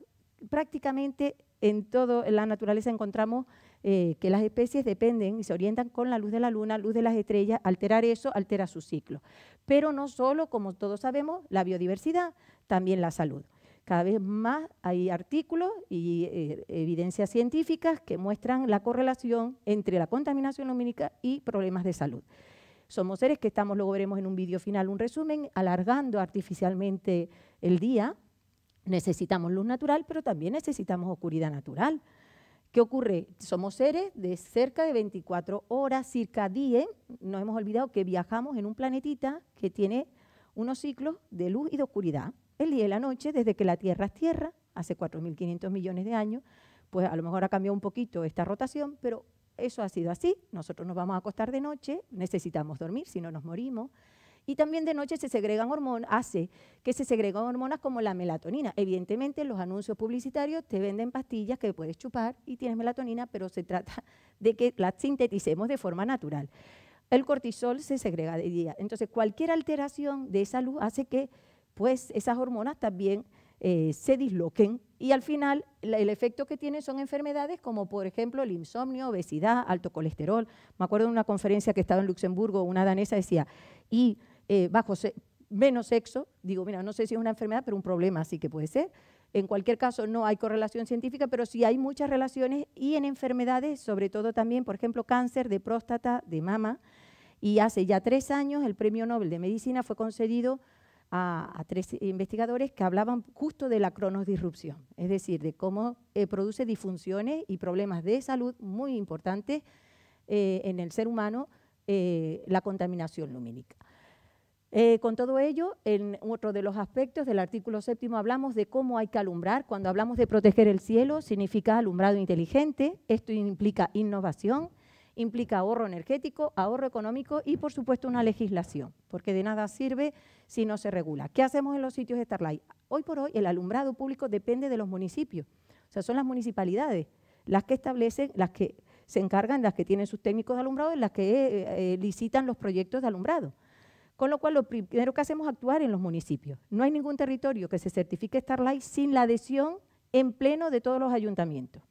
Prácticamente en toda la naturaleza encontramos que las especies dependen y se orientan con la luz de la luna, luz de las estrellas, alterar eso altera su ciclo. Pero no solo, como todos sabemos, la biodiversidad, también la salud. Cada vez más hay artículos y eh, evidencias científicas que muestran la correlación entre la contaminación lumínica y problemas de salud. Somos seres que estamos, luego veremos en un vídeo final un resumen, alargando artificialmente el día. Necesitamos luz natural, pero también necesitamos oscuridad natural. ¿Qué ocurre? Somos seres de cerca de 24 horas circadias. Nos hemos olvidado que viajamos en un planetita que tiene unos ciclos de luz y de oscuridad el día y la noche, desde que la Tierra es Tierra, hace 4.500 millones de años, pues a lo mejor ha cambiado un poquito esta rotación, pero eso ha sido así. Nosotros nos vamos a acostar de noche, necesitamos dormir, si no nos morimos. Y también de noche se segregan hormonas, hace que se segregan hormonas como la melatonina. Evidentemente, los anuncios publicitarios te venden pastillas que puedes chupar y tienes melatonina, pero se trata de que las sinteticemos de forma natural. El cortisol se segrega de día. Entonces, cualquier alteración de esa luz hace que pues, esas hormonas también eh, se disloquen y al final el efecto que tiene son enfermedades como por ejemplo el insomnio, obesidad, alto colesterol. Me acuerdo de una conferencia que estaba en Luxemburgo, una danesa decía, y eh, bajo menos sexo, digo, mira, no sé si es una enfermedad, pero un problema sí que puede ser. En cualquier caso, no hay correlación científica, pero sí hay muchas relaciones y en enfermedades, sobre todo también, por ejemplo, cáncer de próstata, de mama. Y hace ya tres años el Premio Nobel de Medicina fue concedido a, tres investigadores que hablaban justo de la cronosdisrupción, es decir, de cómo eh, produce disfunciones y problemas de salud muy importantes eh, en el ser humano eh, la contaminación lumínica. con todo ello, en otro de los aspectos del artículo séptimo hablamos de cómo hay que alumbrar. Cuando hablamos de proteger el cielo, significa alumbrado inteligente. Esto implica innovación, implica ahorro energético, ahorro económico y, por supuesto, una legislación, porque de nada sirve si no se regula. ¿Qué hacemos en los sitios de Starlight? Hoy por hoy el alumbrado público depende de los municipios, o sea, son las municipalidades las que establecen, las que se encargan, las que tienen sus técnicos de alumbrado y las que eh, eh, licitan los proyectos de alumbrado. Con lo cual, lo primero que hacemos es actuar en los municipios. No hay ningún territorio que se certifique Starlight sin la adhesión en pleno de todos los ayuntamientos.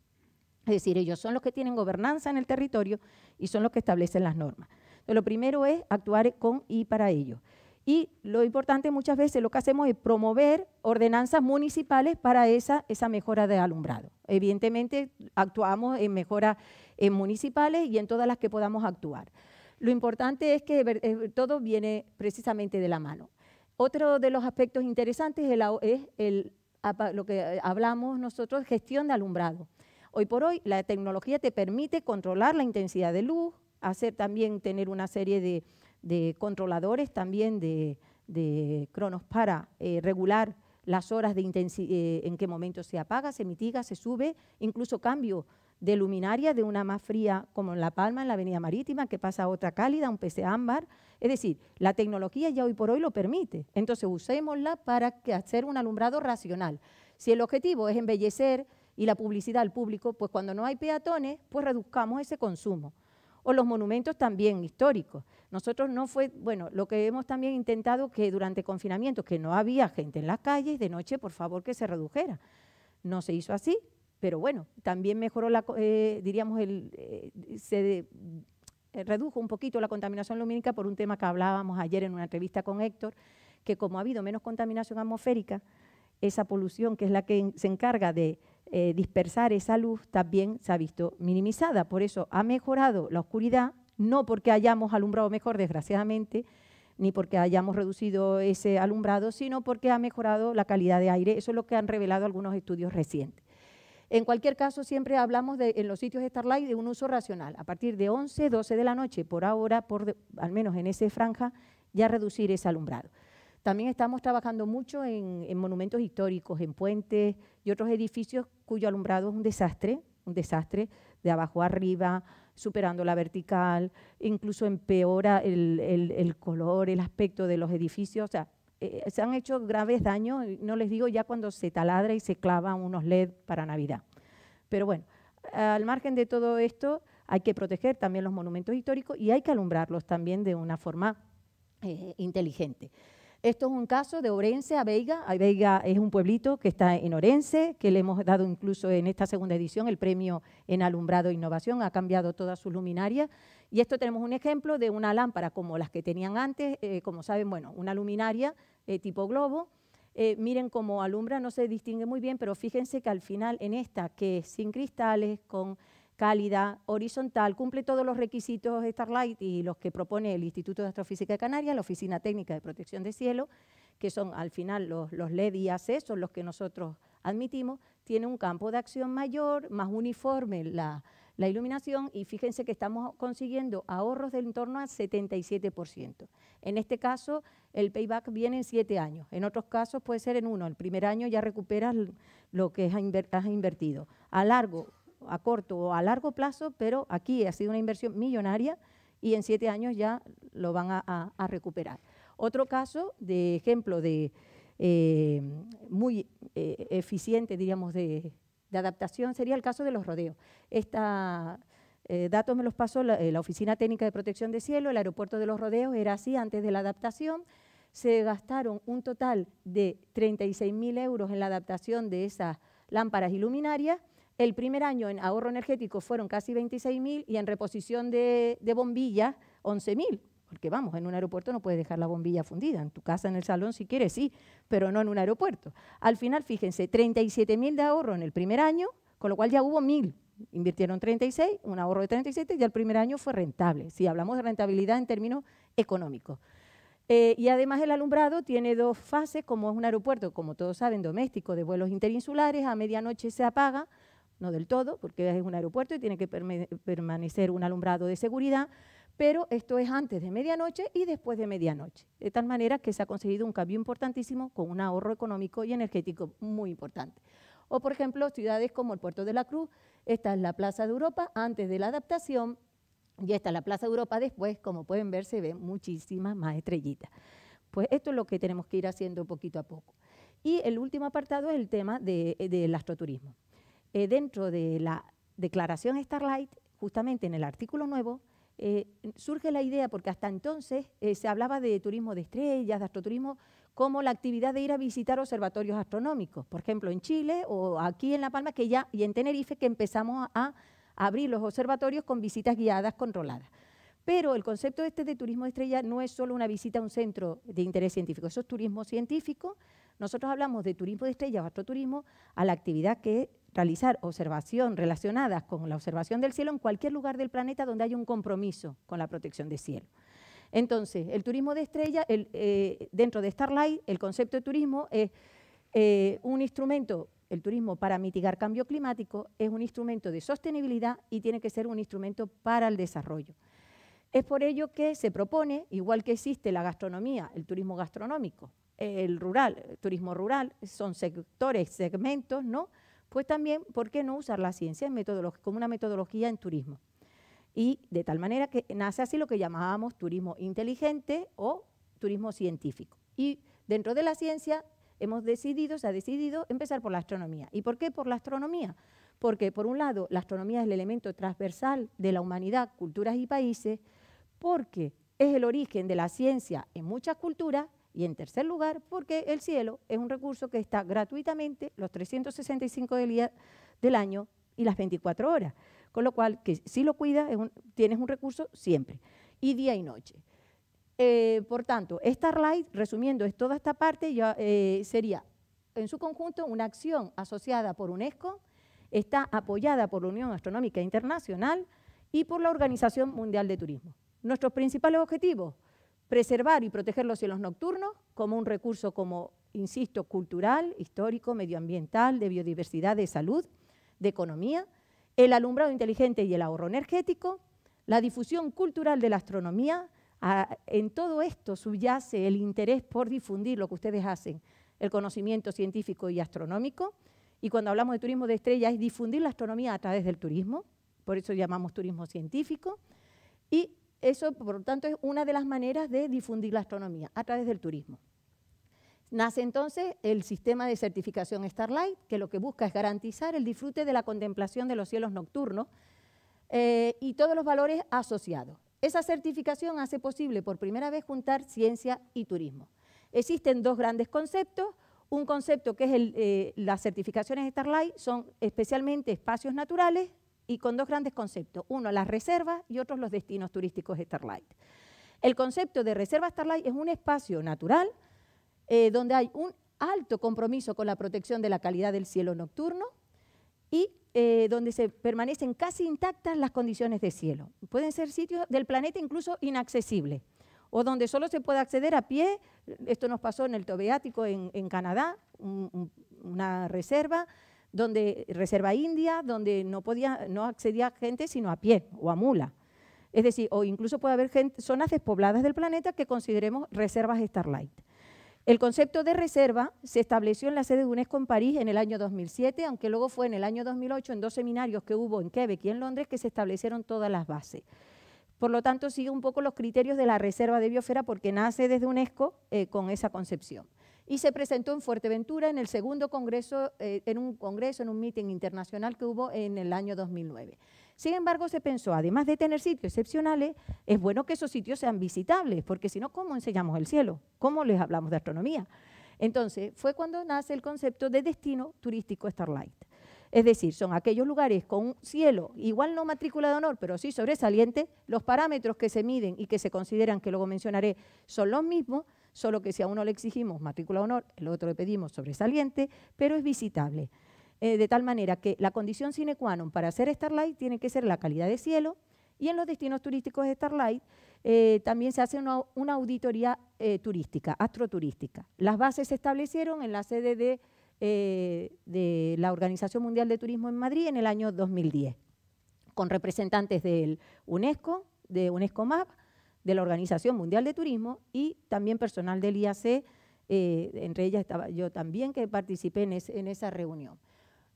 Es decir, ellos son los que tienen gobernanza en el territorio y son los que establecen las normas. Lo primero es actuar con y para ello. Y lo importante muchas veces lo que hacemos es promover ordenanzas municipales para esa, mejora de alumbrado. Evidentemente actuamos en mejoras municipales y en todas las que podamos actuar. Lo importante es que eh, todo viene precisamente de la mano. Otro de los aspectos interesantes es lo que hablamos nosotros, gestión de alumbrado. Hoy por hoy la tecnología te permite controlar la intensidad de luz, hacer también tener una serie de, controladores también de, cronos para eh, regular las horas de eh, en qué momento se apaga, se mitiga, se sube, incluso cambio de luminaria de una más fría como en La Palma, en la Avenida Marítima, que pasa a otra cálida, un PC ámbar. Es decir, la tecnología ya hoy por hoy lo permite. Entonces usémosla para hacer un alumbrado racional. Si el objetivo es embellecer y la publicidad al público, pues cuando no hay peatones, pues reduzcamos ese consumo. O los monumentos también históricos. Nosotros no fue, bueno, lo que hemos también intentado que durante confinamiento, que no había gente en las calles, de noche, por favor, que se redujera. No se hizo así, pero bueno, también mejoró, la, eh, diríamos, el, eh, se eh, redujo un poquito la contaminación lumínica por un tema que hablábamos ayer en una entrevista con Héctor, que como ha habido menos contaminación atmosférica, esa polución que es la que se encarga de eh, dispersar esa luz también se ha visto minimizada. Por eso ha mejorado la oscuridad, no porque hayamos alumbrado mejor, desgraciadamente, ni porque hayamos reducido ese alumbrado, sino porque ha mejorado la calidad de aire. Eso es lo que han revelado algunos estudios recientes. En cualquier caso, siempre hablamos de, en los sitios de Starlight de un uso racional. A partir de 11, 12 de la noche, por ahora, por al menos en esa franja, ya reducir ese alumbrado. También estamos trabajando mucho en, monumentos históricos, en puentes y otros edificios cuyo alumbrado es un desastre, un desastre de abajo arriba, superando la vertical, incluso empeora el, color, el aspecto de los edificios. O sea, eh, se han hecho graves daños, no les digo ya cuando se taladra y se clavan unos LED para Navidad. Pero bueno, al margen de todo esto, hay que proteger también los monumentos históricos y hay que alumbrarlos también de una forma eh, inteligente. Esto es un caso de Orense a Veiga. Veiga es un pueblito que está en Orense, que le hemos dado incluso en esta segunda edición el premio en alumbrado e innovación, ha cambiado todas sus luminarias. Y esto tenemos un ejemplo de una lámpara como las que tenían antes, eh, como saben, bueno, una luminaria eh, tipo globo. Eh, miren cómo alumbra, no se distingue muy bien, pero fíjense que al final en esta, que es sin cristales, con cálida, horizontal, cumple todos los requisitos Starlight y los que propone el Instituto de Astrofísica de Canarias, la Oficina Técnica de Protección de Cielo, que son al final los, los LED y AC, son los que nosotros admitimos, tiene un campo de acción mayor, más uniforme la, la iluminación y fíjense que estamos consiguiendo ahorros de en torno al 77%. En este caso, el payback viene en siete años. En otros casos puede ser en uno. El primer año ya recuperas lo que has invertido. A largo, a corto o a largo plazo, pero aquí ha sido una inversión millonaria y en siete años ya lo van a, recuperar. Otro caso de ejemplo de eh, muy eh, eficiente, diríamos, de, adaptación sería el caso de los rodeos. Esta eh, datos me los pasó la, la, Oficina Técnica de Protección de Cielo, el aeropuerto de los rodeos era así antes de la adaptación. Se gastaron un total de 36.000 euros en la adaptación de esas lámparas iluminarias. El primer año en ahorro energético fueron casi 26.000 y en reposición de, de bombillas 11.000. Porque vamos, en un aeropuerto no puedes dejar la bombilla fundida, en tu casa, en el salón, si quieres, sí, pero no en un aeropuerto. Al final, fíjense, 37.000 de ahorro en el primer año, con lo cual ya hubo 1.000. Invirtieron 36, un ahorro de 37, y el primer año fue rentable. Si hablamos de rentabilidad en términos económicos. Eh, y además el alumbrado tiene dos fases, como es un aeropuerto, como todos saben, doméstico de vuelos interinsulares, a medianoche se apaga, no del todo, porque es un aeropuerto y tiene que permanecer un alumbrado de seguridad, pero esto es antes de medianoche y después de medianoche, de tal manera que se ha conseguido un cambio importantísimo con un ahorro económico y energético muy importante. O, por ejemplo, ciudades como el Puerto de la Cruz, esta es la Plaza de Europa antes de la adaptación y esta es la Plaza de Europa después, como pueden ver, se ven muchísimas más estrellitas. Pues esto es lo que tenemos que ir haciendo poquito a poco. Y el último apartado es el tema del astroturismo. Eh, dentro de la declaración Starlight, justamente en el artículo nuevo, eh, surge la idea, porque hasta entonces eh, se hablaba de turismo de estrellas, de astroturismo, como la actividad de ir a visitar observatorios astronómicos, por ejemplo en Chile o aquí en La Palma que ya, y en Tenerife que empezamos a, abrir los observatorios con visitas guiadas controladas. Pero el concepto este de turismo de estrella no es solo una visita a un centro de interés científico, eso es turismo científico. Nosotros hablamos de turismo de estrella o astroturismo a la actividad que realizar observación relacionadas con la observación del cielo en cualquier lugar del planeta donde haya un compromiso con la protección del cielo. Entonces, el turismo de estrella, eh, dentro de Starlight, el concepto de turismo es eh, un instrumento, el turismo para mitigar cambio climático, es un instrumento de sostenibilidad y tiene que ser un instrumento para el desarrollo. Es por ello que se propone, igual que existe la gastronomía, el turismo gastronómico, el rural, el turismo rural, son sectores, segmentos, ¿no? Pues también, ¿por qué no usar la ciencia como una metodología en turismo? Y de tal manera que nace así lo que llamábamos turismo inteligente o turismo científico. Y dentro de la ciencia hemos decidido, se ha decidido empezar por la astronomía. ¿Y por qué por la astronomía? Porque, por un lado, la astronomía es el elemento transversal de la humanidad, culturas y países, porque es el origen de la ciencia en muchas culturas y en tercer lugar, porque el cielo es un recurso que está gratuitamente los 365 días del año y las 24 horas. Con lo cual, que si lo cuidas, tienes un recurso siempre, y día y noche. Eh, por tanto, Starlight, resumiendo, es toda esta parte, ya, eh, sería en su conjunto una acción asociada por UNESCO, está apoyada por la Unión Astronómica Internacional y por la Organización Mundial de Turismo. Nuestros principales objetivos, preservar y proteger los cielos nocturnos como un recurso, como, insisto, cultural, histórico, medioambiental, de biodiversidad, de salud, de economía, el alumbrado inteligente y el ahorro energético, la difusión cultural de la astronomía. en todo esto subyace el interés por difundir lo que ustedes hacen, el conocimiento científico y astronómico. Y cuando hablamos de turismo de estrellas es difundir la astronomía a través del turismo, por eso llamamos turismo científico. Y eso, por lo tanto, es una de las maneras de difundir la astronomía, a través del turismo. Nace entonces el sistema de certificación Starlight, que lo que busca es garantizar el disfrute de la contemplación de los cielos nocturnos eh, y todos los valores asociados. Esa certificación hace posible por primera vez juntar ciencia y turismo. Existen dos grandes conceptos. Un concepto que es eh, las certificaciones Starlight, son especialmente espacios naturales, y con dos grandes conceptos, uno las reservas y otros los destinos turísticos Starlight. El concepto de reserva Starlight es un espacio natural eh, donde hay un alto compromiso con la protección de la calidad del cielo nocturno y eh, donde se permanecen casi intactas las condiciones de cielo. Pueden ser sitios del planeta incluso inaccesibles o donde solo se puede acceder a pie. Esto nos pasó en el Tobeático en, Canadá, una reserva donde reserva india, donde no, podía, no accedía gente sino a pie o a mula. Es decir, o incluso puede haber zonas despobladas del planeta que consideremos reservas Starlight. El concepto de reserva se estableció en la sede de UNESCO en París en el año 2007, aunque luego fue en el año 2008 en dos seminarios que hubo en Quebec y en Londres que se establecieron todas las bases. Por lo tanto, sigue un poco los criterios de la Reserva de Biosfera porque nace desde UNESCO eh, con esa concepción. Y se presentó en Fuerteventura en el segundo congreso, eh, en un congreso, en un meeting internacional que hubo en el año 2009. Sin embargo, se pensó, además de tener sitios excepcionales, es bueno que esos sitios sean visitables, porque si no, ¿cómo enseñamos el cielo? ¿Cómo les hablamos de astronomía? Entonces, fue cuando nace el concepto de destino turístico Starlight. Es decir, son aquellos lugares con un cielo, igual no matrícula de honor, pero sí sobresaliente, los parámetros que se miden y que se consideran, que luego mencionaré, son los mismos, solo que si a uno le exigimos matrícula honor, el otro le pedimos sobresaliente, pero es visitable. Eh, de tal manera que la condición sine qua non para hacer Starlight tiene que ser la calidad de cielo, y en los destinos turísticos de Starlight eh, también se hace una, auditoría eh, turística, astroturística. Las bases se establecieron en la sede de de la Organización Mundial de Turismo en Madrid en el año 2010, con representantes del UNESCO, de UNESCO MAP, de la Organización Mundial de Turismo y también personal del IAC, eh, entre ellas estaba yo también que participé en, esa reunión.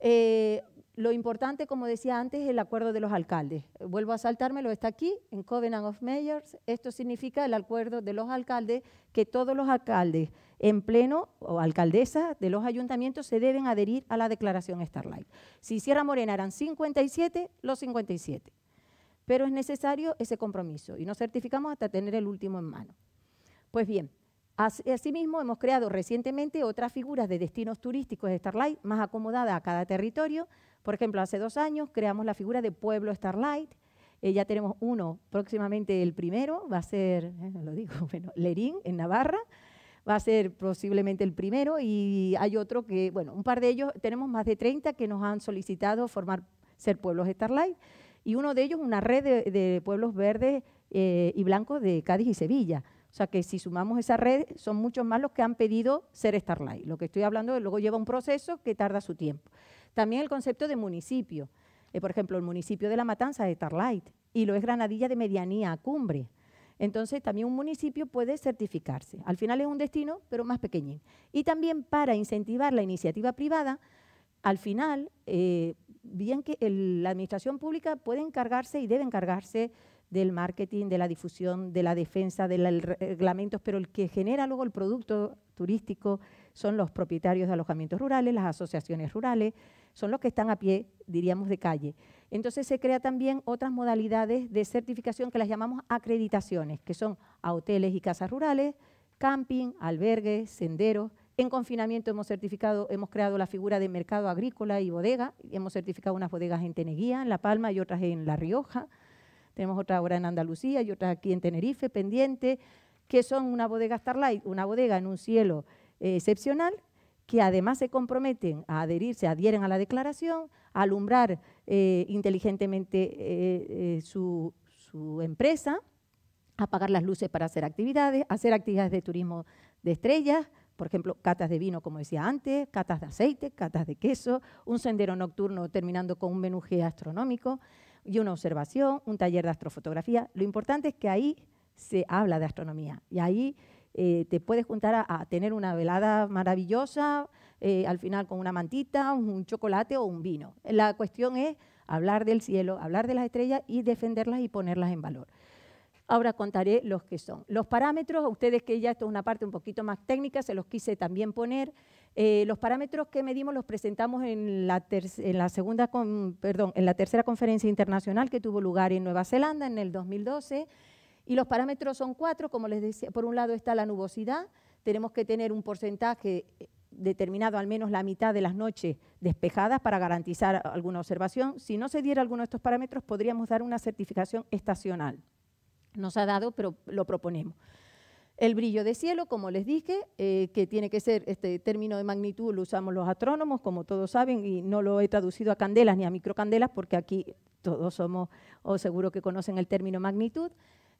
Eh, lo importante, como decía antes, es el acuerdo de los alcaldes. Vuelvo a saltármelo, está aquí, en Covenant of Mayors. Esto significa el acuerdo de los alcaldes, que todos los alcaldes en pleno o alcaldesas de los ayuntamientos se deben adherir a la declaración Starlight. Si Sierra Morena eran 57, los 57. Pero es necesario ese compromiso y nos certificamos hasta tener el último en mano. Pues bien, asimismo hemos creado recientemente otras figuras de destinos turísticos de Starlight más acomodadas a cada territorio. Por ejemplo, hace dos años creamos la figura de Pueblo Starlight, eh, ya tenemos uno, próximamente el primero, va a ser, eh, lo digo, bueno, Lerín, en Navarra, va a ser posiblemente el primero y hay otro que, bueno, un par de ellos, tenemos más de 30 que nos han solicitado formar, ser pueblos Starlight y uno de ellos una red de, pueblos verdes eh, y blancos de Cádiz y Sevilla. O sea que si sumamos esa red, son muchos más los que han pedido ser Starlight. Lo que estoy hablando es luego lleva un proceso que tarda su tiempo. También el concepto de municipio. Eh, por ejemplo, el municipio de La Matanza es Starlight y lo es Granadilla de medianía a cumbre. Entonces, también un municipio puede certificarse. Al final es un destino, pero más pequeñín. Y también para incentivar la iniciativa privada, al final, eh, bien que la administración pública puede encargarse y debe encargarse del marketing, de la difusión, de la defensa, de los reglamentos, pero el que genera luego el producto turístico son los propietarios de alojamientos rurales, las asociaciones rurales, son los que están a pie, diríamos, de calle. Entonces se crea también otras modalidades de certificación que las llamamos acreditaciones, que son a hoteles y casas rurales, camping, albergues, senderos. En confinamiento hemos certificado, hemos creado la figura de mercado agrícola y bodega, hemos certificado unas bodegas en Teneguía, en La Palma y otras en La Rioja. Tenemos otra ahora en Andalucía y otras aquí en Tenerife, pendiente, que son una bodega Starlight, una bodega en un cielo eh, excepcional, que además se comprometen a adherirse, adhieren a la declaración, a alumbrar eh, inteligentemente eh, su, su, empresa, apagar las luces para hacer actividades, hacer actividades de turismo de estrellas, por ejemplo, catas de vino, como decía antes, catas de aceite, catas de queso, un sendero nocturno terminando con un menú astronómico y una observación, un taller de astrofotografía. Lo importante es que ahí se habla de astronomía y ahí eh, te puedes juntar a, tener una velada maravillosa, eh, al final con una mantita, un, chocolate o un vino. La cuestión es hablar del cielo, hablar de las estrellas y defenderlas y ponerlas en valor. Ahora contaré los que son. Los parámetros, a ustedes que ya esto es una parte un poquito más técnica, se los quise también poner. Eh, los parámetros que medimos los presentamos en la, la segunda perdón, en la tercera conferencia internacional que tuvo lugar en Nueva Zelanda en el 2012. Y los parámetros son cuatro, como les decía, por un lado está la nubosidad, tenemos que tener un porcentaje eh, determinado, al menos la mitad de las noches despejadas para garantizar alguna observación. Si no se diera alguno de estos parámetros, podríamos dar una certificación estacional. No se ha dado, pero lo proponemos. El brillo de cielo, como les dije, eh, que tiene que ser, este término de magnitud lo usamos los astrónomos, como todos saben, y no lo he traducido a candelas ni a microcandelas, porque aquí todos somos, o seguro que conocen el término magnitud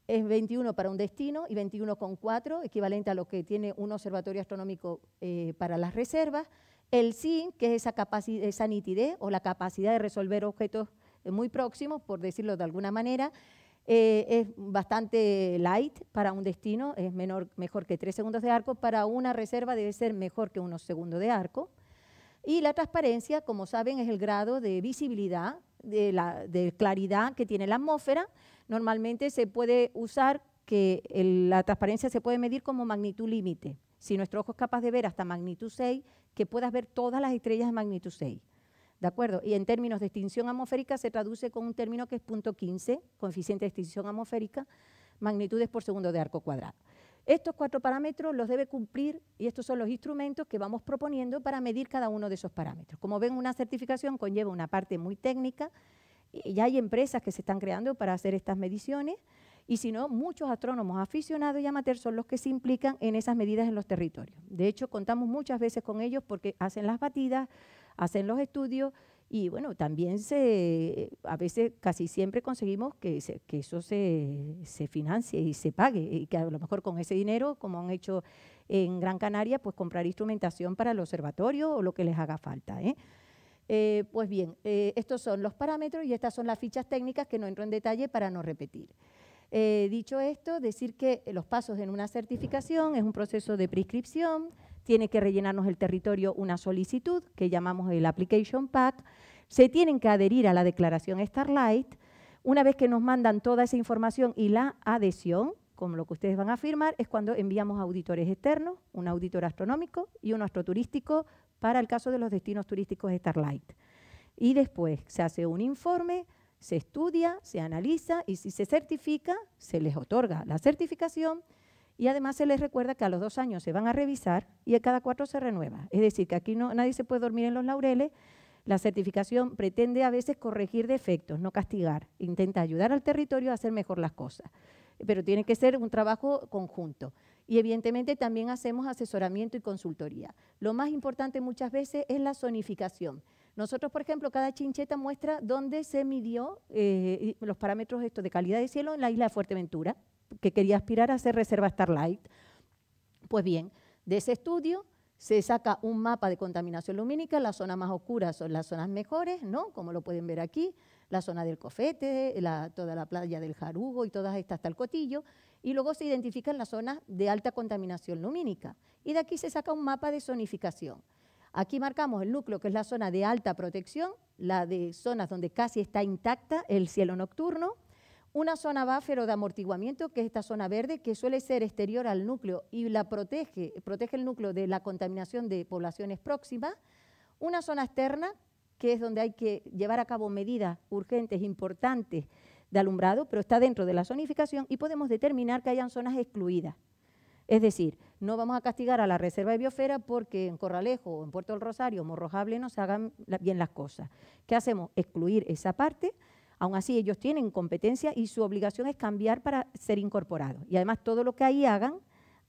es 21 para un destino y 21,4, equivalente a lo que tiene un observatorio astronómico eh, para las reservas. El SIN, que es esa, esa nitidez o la capacidad de resolver objetos eh, muy próximos, por decirlo de alguna manera, eh, es bastante light para un destino, es menor, mejor que 3 segundos de arco, para una reserva debe ser mejor que unos segundos de arco. Y la transparencia, como saben, es el grado de visibilidad de, la, de claridad que tiene la atmósfera. Normalmente se puede usar que la transparencia se puede medir como magnitud límite. Si nuestro ojo es capaz de ver hasta magnitud 6, que puedas ver todas las estrellas de magnitud 6. ¿De acuerdo? Y en términos de extinción atmosférica se traduce con un término que es punto 15, coeficiente de extinción atmosférica, magnitudes por segundo de arco cuadrado. Estos cuatro parámetros los debe cumplir y estos son los instrumentos que vamos proponiendo para medir cada uno de esos parámetros. Como ven, una certificación conlleva una parte muy técnica y ya hay empresas que se están creando para hacer estas mediciones y si no, muchos astrónomos aficionados y amateurs son los que se implican en esas medidas en los territorios. De hecho, contamos muchas veces con ellos porque hacen las batidas, hacen los estudios y bueno, también se, a veces casi siempre conseguimos que, que eso se, se, financie y se pague y que a lo mejor con ese dinero, como han hecho en Gran Canaria, pues comprar instrumentación para el observatorio o lo que les haga falta. ¿eh? Eh, pues bien, eh, estos son los parámetros y estas son las fichas técnicas que no entro en detalle para no repetir. Dicho esto, decir que los pasos en una certificación es un proceso de prescripción, tiene que rellenarnos el territorio una solicitud que llamamos el Application Pack, se tienen que adherir a la declaración Starlight, una vez que nos mandan toda esa información y la adhesión, como lo que ustedes van a firmar, es cuando enviamos auditores externos, un auditor astronómico y un astroturístico para el caso de los destinos turísticos Starlight. Y después se hace un informe, se estudia, se analiza y si se certifica, se les otorga la certificación y además se les recuerda que a los dos años se van a revisar y a cada cuatro se renueva. Es decir, que aquí no, nadie se puede dormir en los laureles. La certificación pretende a veces corregir defectos, no castigar. Intenta ayudar al territorio a hacer mejor las cosas. Pero tiene que ser un trabajo conjunto. Y evidentemente también hacemos asesoramiento y consultoría. Lo más importante muchas veces es la zonificación. Nosotros, por ejemplo, cada chincheta muestra dónde se midió eh, los parámetros estos de calidad de cielo en la isla de Fuerteventura, que quería aspirar a ser reserva Starlight. Pues bien, de ese estudio se saca un mapa de contaminación lumínica, las zonas más oscuras son las zonas mejores, ¿no? Como lo pueden ver aquí, la zona del Cofete, toda la playa del Jarugo y todas estas hasta el Cotillo, y luego se identifican las zonas de alta contaminación lumínica. Y de aquí se saca un mapa de zonificación. Aquí marcamos el núcleo, que es la zona de alta protección, la de zonas donde casi está intacta el cielo nocturno, una zona buffer o de amortiguamiento, que es esta zona verde, que suele ser exterior al núcleo y la protege, protege el núcleo de la contaminación de poblaciones próximas, una zona externa, que es donde hay que llevar a cabo medidas urgentes, importantes de alumbrado, pero está dentro de la zonificación y podemos determinar que hayan zonas excluidas. Es decir, no vamos a castigar a la reserva de biosfera porque en Corralejo o en Puerto del Rosario Morrojable no se hagan bien las cosas. ¿Qué hacemos? Excluir esa parte. Aún así, ellos tienen competencia y su obligación es cambiar para ser incorporados. Y además, todo lo que ahí hagan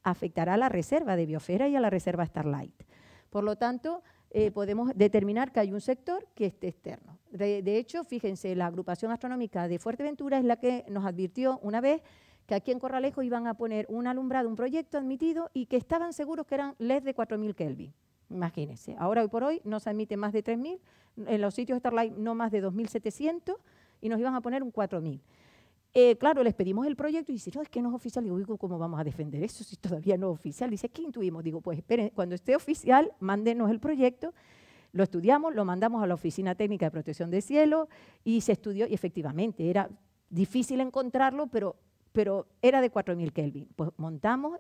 afectará a la reserva de biosfera y a la reserva Starlight. Por lo tanto, eh, podemos determinar que hay un sector que esté externo. de, hecho, fíjense, la agrupación astronómica de Fuerteventura es la que nos advirtió una vez que aquí en Corralejo iban a poner un alumbrado, un proyecto admitido y que estaban seguros que eran LED de 4.000 Kelvin. Imagínense, ahora hoy por hoy no se admite más de 3.000, en los sitios Starlight no más de 2.700 y nos iban a poner un 4.000. Eh, claro, les pedimos el proyecto y dice, no, es que no es oficial. Digo, ¿cómo vamos a defender eso si todavía no es oficial? Dice, ¿qué intuimos? Digo, pues esperen, cuando esté oficial, mándenos el proyecto. Lo estudiamos, lo mandamos a la Oficina Técnica de Protección de Cielo y se estudió y efectivamente era difícil encontrarlo, pero pero era de 4.000 Kelvin. Pues montamos,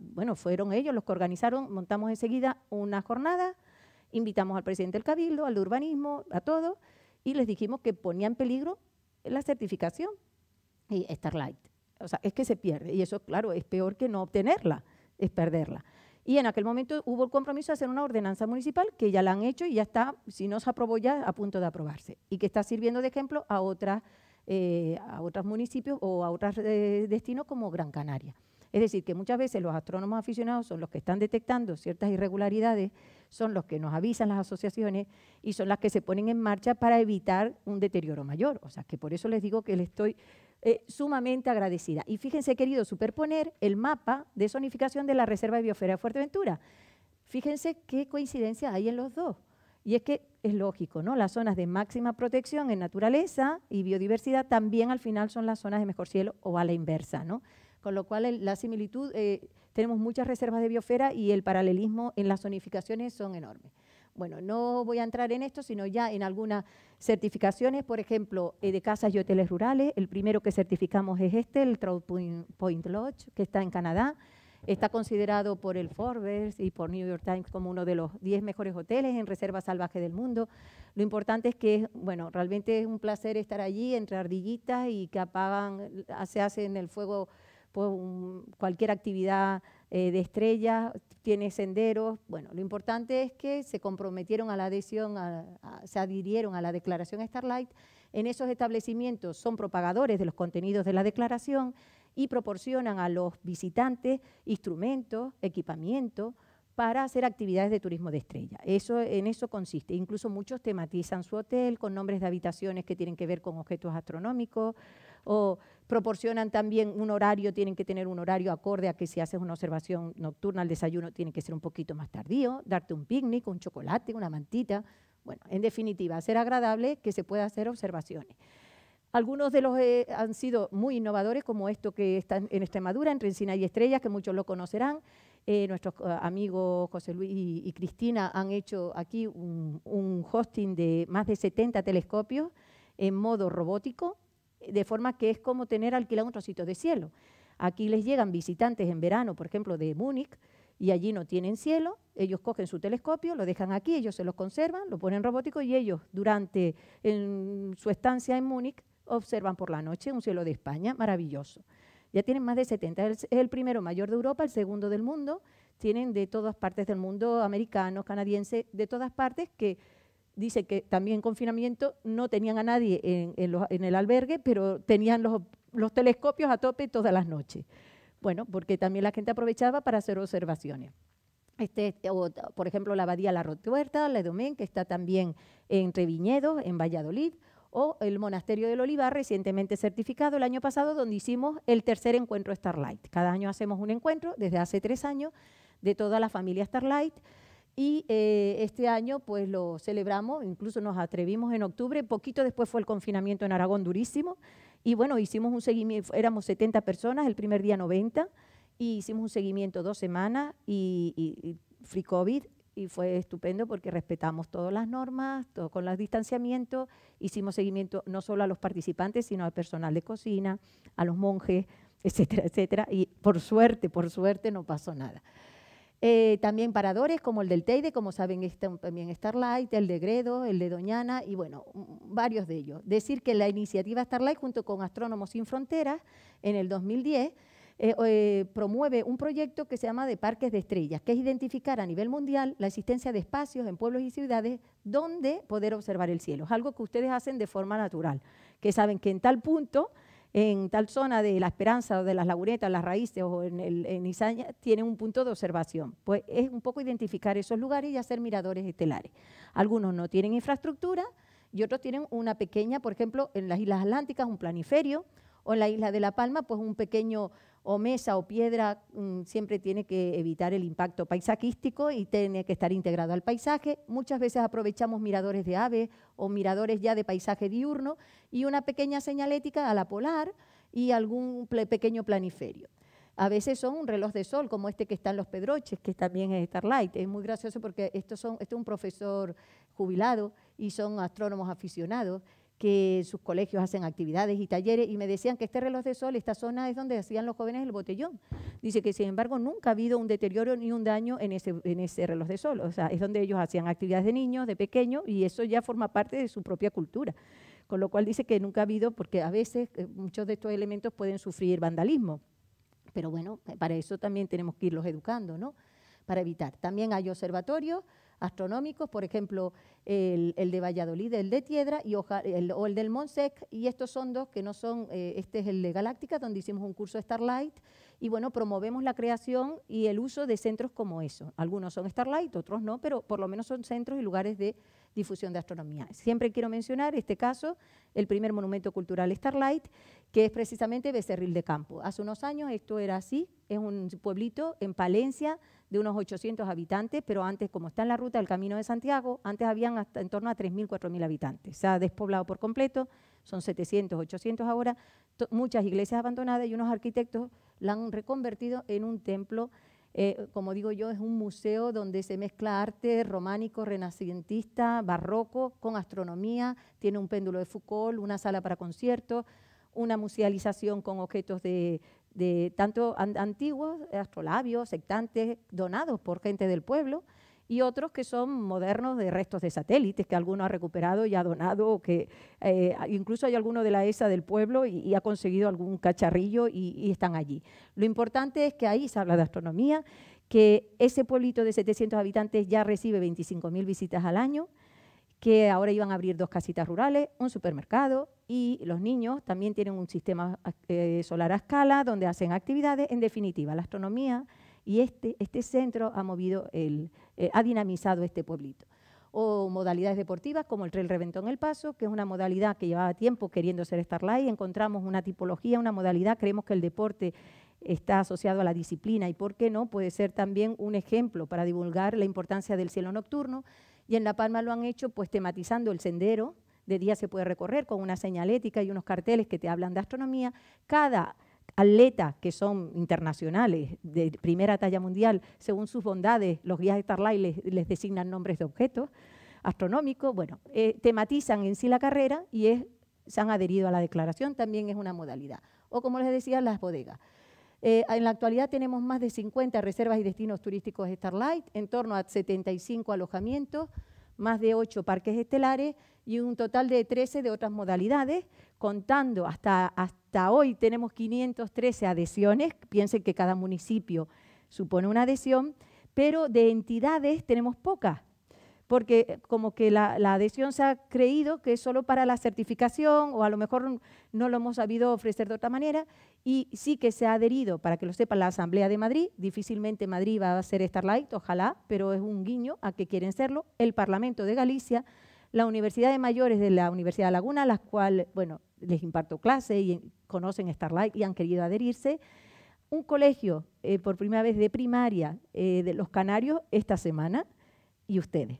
bueno, fueron ellos los que organizaron, montamos enseguida una jornada, invitamos al presidente del Cabildo, al de urbanismo, a todos, y les dijimos que ponía en peligro la certificación y Starlight. O sea, es que se pierde, y eso, claro, es peor que no obtenerla, es perderla. Y en aquel momento hubo el compromiso de hacer una ordenanza municipal que ya la han hecho y ya está, si no se aprobó ya, a punto de aprobarse. Y que está sirviendo de ejemplo a otras eh, a otros municipios o a otros eh, destinos como Gran Canaria. Es decir, que muchas veces los astrónomos aficionados son los que están detectando ciertas irregularidades, son los que nos avisan las asociaciones y son las que se ponen en marcha para evitar un deterioro mayor. O sea, que por eso les digo que les estoy eh, sumamente agradecida. Y fíjense, querido, superponer el mapa de zonificación de la Reserva de Biosfera de Fuerteventura. Fíjense qué coincidencia hay en los dos. Y es que es lógico, ¿no? Las zonas de máxima protección en naturaleza y biodiversidad también al final son las zonas de mejor cielo o a la inversa, ¿no? Con lo cual la similitud, eh, tenemos muchas reservas de biosfera y el paralelismo en las zonificaciones son enormes. Bueno, no voy a entrar en esto, sino ya en algunas certificaciones, por ejemplo, eh, de casas y hoteles rurales. El primero que certificamos es este, el Trout Point Lodge, que está en Canadá. Está considerado por el Forbes y por New York Times como uno de los 10 mejores hoteles en reserva salvaje del mundo. Lo importante es que, bueno, realmente es un placer estar allí entre ardillitas y que apagan, se hace en el fuego pues, cualquier actividad eh, de estrellas, tiene senderos. Bueno, lo importante es que se comprometieron a la adhesión, se adhirieron a la declaración Starlight. En esos establecimientos son propagadores de los contenidos de la declaración y proporcionan a los visitantes instrumentos, equipamiento para hacer actividades de turismo de estrella. Eso, en eso consiste. Incluso muchos tematizan su hotel con nombres de habitaciones que tienen que ver con objetos astronómicos o proporcionan también un horario, tienen que tener un horario acorde a que si haces una observación nocturna, el desayuno tiene que ser un poquito más tardío, darte un picnic, un chocolate, una mantita. Bueno, en definitiva, hacer agradable que se pueda hacer observaciones. Algunos de los eh, han sido muy innovadores, como esto que está en Extremadura, entre Encina y Estrellas, que muchos lo conocerán. Eh, nuestros eh, amigos José Luis y, Cristina han hecho aquí un, hosting de más de 70 telescopios en modo robótico, de forma que es como tener alquilado un trocito de cielo. Aquí les llegan visitantes en verano, por ejemplo, de Múnich, y allí no tienen cielo, ellos cogen su telescopio, lo dejan aquí, ellos se los conservan, lo ponen robótico y ellos durante su estancia en Múnich observan por la noche un cielo de España maravilloso. Ya tienen más de 70, es el primero mayor de Europa, el segundo del mundo, tienen de todas partes del mundo, americanos, canadienses, de todas partes, que dice que también en confinamiento no tenían a nadie en, el albergue, pero tenían los, telescopios a tope todas las noches. Bueno, porque también la gente aprovechaba para hacer observaciones. Este, por ejemplo, la abadía La Rotuerta, La Domen, que está también entre Viñedos, en Valladolid, o el Monasterio del Olivar, recientemente certificado el año pasado, donde hicimos el tercer encuentro Starlight. Cada año hacemos un encuentro, desde hace tres años, de toda la familia Starlight. Y eh, este año pues lo celebramos, incluso nos atrevimos en octubre, poquito después fue el confinamiento en Aragón durísimo, y bueno, hicimos un seguimiento, éramos 70 personas, el primer día 90, y hicimos un seguimiento dos semanas y, y free COVID, y fue estupendo porque respetamos todas las normas, todo con los distanciamientos, hicimos seguimiento no solo a los participantes, sino al personal de cocina, a los monjes, etcétera, etcétera, y por suerte, por suerte no pasó nada. Eh, también paradores como el del Teide, como saben, también Starlight, el de Gredo, el de Doñana y bueno, varios de ellos. Decir que la iniciativa Starlight junto con Astrónomos Sin Fronteras en el 2010 eh, eh, promueve un proyecto que se llama de parques de estrellas, que es identificar a nivel mundial la existencia de espacios en pueblos y ciudades donde poder observar el cielo. Es algo que ustedes hacen de forma natural, que saben que en tal punto en tal zona de La Esperanza o de las Lagunetas, Las Raíces o en, en Izaña, tienen un punto de observación. Pues es un poco identificar esos lugares y hacer miradores estelares. Algunos no tienen infraestructura y otros tienen una pequeña, por ejemplo, en las Islas Atlánticas, un planiferio, o en la isla de La Palma, pues un pequeño o mesa o piedra mm, siempre tiene que evitar el impacto paisajístico y tiene que estar integrado al paisaje. Muchas veces aprovechamos miradores de aves o miradores ya de paisaje diurno y una pequeña señalética a la polar y algún pequeño planiferio. A veces son un reloj de sol, como este que está en Los Pedroches, que también es Starlight. Es muy gracioso porque estos son, este es un profesor jubilado y son astrónomos aficionados que sus colegios hacen actividades y talleres y me decían que este reloj de sol, esta zona es donde hacían los jóvenes el botellón. Dice que sin embargo nunca ha habido un deterioro ni un daño en ese, en ese reloj de sol. O sea, es donde ellos hacían actividades de niños, de pequeños y eso ya forma parte de su propia cultura. Con lo cual dice que nunca ha habido, porque a veces eh, muchos de estos elementos pueden sufrir vandalismo. Pero bueno, para eso también tenemos que irlos educando, ¿no? Para evitar. También hay observatorios astronómicos, por ejemplo, el, de Valladolid, el de Tiedra y o el del Monsec, y estos son dos que no son, eh, este es el de Galáctica, donde hicimos un curso de Starlight, y bueno, promovemos la creación y el uso de centros como eso. Algunos son Starlight, otros no, pero por lo menos son centros y lugares de difusión de astronomía. Siempre quiero mencionar este caso, el primer monumento cultural Starlight, que es precisamente Becerril de Campo. Hace unos años esto era así, es un pueblito en Palencia de unos 800 habitantes, pero antes, como está en la ruta del Camino de Santiago, antes habían hasta en torno a 3.000, 4.000 habitantes. Se ha despoblado por completo, son 700, 800 ahora, muchas iglesias abandonadas y unos arquitectos la han reconvertido en un templo Eh, como digo yo, es un museo donde se mezcla arte románico, renacentista, barroco, con astronomía, tiene un péndulo de Foucault, una sala para conciertos, una musealización con objetos de, tanto antiguos, astrolabios, sectantes, donados por gente del pueblo, y otros que son modernos de restos de satélites que alguno ha recuperado y ha donado, que eh, incluso hay alguno de la ESA del pueblo y, ha conseguido algún cacharrillo y, y, están allí. Lo importante es que ahí se habla de astronomía, que ese pueblito de 700 habitantes ya recibe 25.000 visitas al año, que ahora iban a abrir dos casitas rurales, un supermercado y los niños también tienen un sistema eh, solar a escala donde hacen actividades. En definitiva, la astronomía y este, este centro ha movido el, eh, ha dinamizado este pueblito. O modalidades deportivas como el Trail Reventón El Paso, que es una modalidad que llevaba tiempo queriendo ser Starlight, encontramos una tipología, una modalidad, creemos que el deporte está asociado a la disciplina y, ¿por qué no? Puede ser también un ejemplo para divulgar la importancia del cielo nocturno y en La Palma lo han hecho pues tematizando el sendero, de día se puede recorrer con una señalética y unos carteles que te hablan de astronomía. Cada atleta, que son internacionales, de primera talla mundial, según sus bondades, los guías de Starlight les, designan nombres de objetos astronómicos, bueno, eh, tematizan en sí la carrera y se han adherido a la declaración, también es una modalidad. O como les decía, las bodegas. Eh, en la actualidad tenemos más de 50 reservas y destinos turísticos Starlight, en torno a 75 alojamientos, más de 8 parques estelares y un total de 13 de otras modalidades, contando hasta, hasta hoy tenemos 513 adhesiones, piensen que cada municipio supone una adhesión, pero de entidades tenemos pocas, porque como que la, adhesión se ha creído que es solo para la certificación o a lo mejor no lo hemos sabido ofrecer de otra manera y sí que se ha adherido, para que lo sepa, la Asamblea de Madrid, difícilmente Madrid va a ser Starlight, ojalá, pero es un guiño a que quieren serlo, el Parlamento de Galicia, la Universidad de Mayores de la Universidad de Laguna, las cuales, bueno, les imparto clase y conocen Starlight y han querido adherirse, un colegio eh, por primera vez de primaria eh, de los Canarios esta semana y ustedes.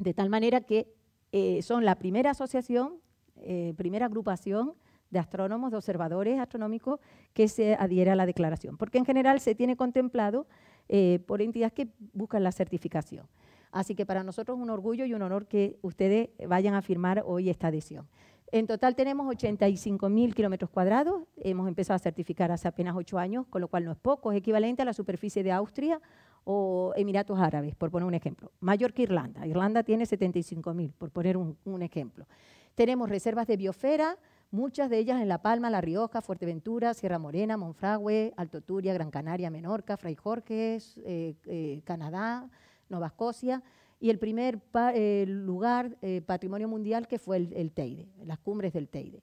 De tal manera que eh, son la primera asociación, eh, primera agrupación de astrónomos, de observadores astronómicos que se adhiere a la declaración, porque en general se tiene contemplado eh, por entidades que buscan la certificación. Así que para nosotros es un orgullo y un honor que ustedes vayan a firmar hoy esta adhesión. En total tenemos 85.000 kilómetros cuadrados, hemos empezado a certificar hace apenas ocho años, con lo cual no es poco, es equivalente a la superficie de Austria o Emiratos Árabes, por poner un ejemplo. Mayor Irlanda. Irlanda tiene 75.000, por poner un, ejemplo. Tenemos reservas de biosfera, muchas de ellas en La Palma, La Rioja, Fuerteventura, Sierra Morena, Monfragüe, Alto Turia, Gran Canaria, Menorca, Fray Jorge, eh, eh, Canadá, Nueva Escocia y el primer eh, lugar patrimonio mundial que fue el Teide, las cumbres del Teide.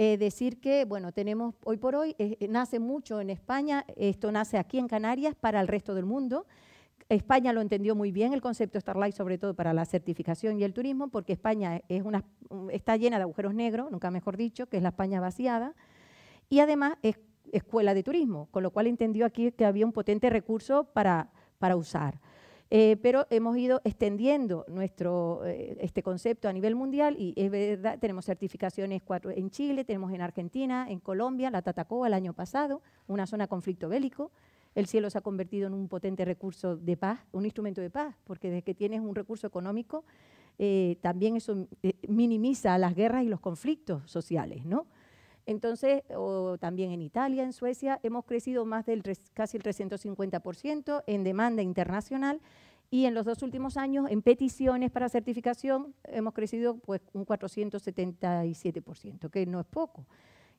Eh, decir que, bueno, tenemos hoy por hoy, eh, eh, nace mucho en España, esto nace aquí en Canarias para el resto del mundo. España lo entendió muy bien, el concepto Starlight, sobre todo para la certificación y el turismo, porque España es una, está llena de agujeros negros, nunca mejor dicho, que es la España vaciada, y además es escuela de turismo, con lo cual entendió aquí que había un potente recurso para, para usar. Eh, pero hemos ido extendiendo nuestro, eh, este concepto a nivel mundial y es verdad, tenemos certificaciones cuatro en Chile, tenemos en Argentina, en Colombia, la Tatacoa el año pasado, una zona conflicto bélico. El cielo se ha convertido en un potente recurso de paz, un instrumento de paz, porque desde que tienes un recurso económico, eh, también eso minimiza las guerras y los conflictos sociales, ¿no? Entonces, o también en Italia, en Suecia, hemos crecido más del casi el 350% en demanda internacional y en los dos últimos años en peticiones para certificación hemos crecido pues un 477%, que no es poco.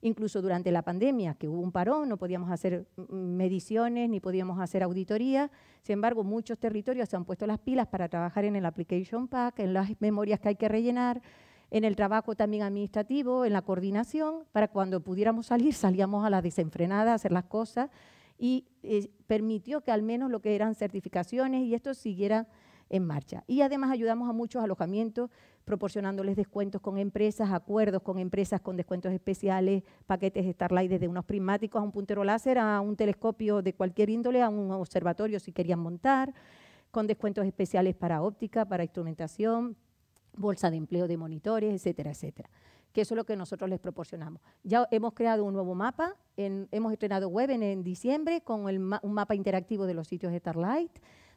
Incluso durante la pandemia, que hubo un parón, no podíamos hacer mediciones ni podíamos hacer auditoría. Sin embargo, muchos territorios se han puesto las pilas para trabajar en el application pack, en las memorias que hay que rellenar, en el trabajo también administrativo, en la coordinación, para cuando pudiéramos salir, salíamos a la desenfrenada a hacer las cosas y eh, permitió que al menos lo que eran certificaciones y esto siguiera en marcha. Y además ayudamos a muchos alojamientos proporcionándoles descuentos con empresas, acuerdos con empresas con descuentos especiales, paquetes Starlight desde unos prismáticos a un puntero láser, a un telescopio de cualquier índole, a un observatorio si querían montar, con descuentos especiales para óptica, para instrumentación, bolsa de empleo de monitores, etcétera, etcétera. que eso es lo que nosotros les proporcionamos. Ya hemos creado un nuevo mapa, hemos estrenado web en, diciembre con un mapa interactivo de los sitios de Starlight,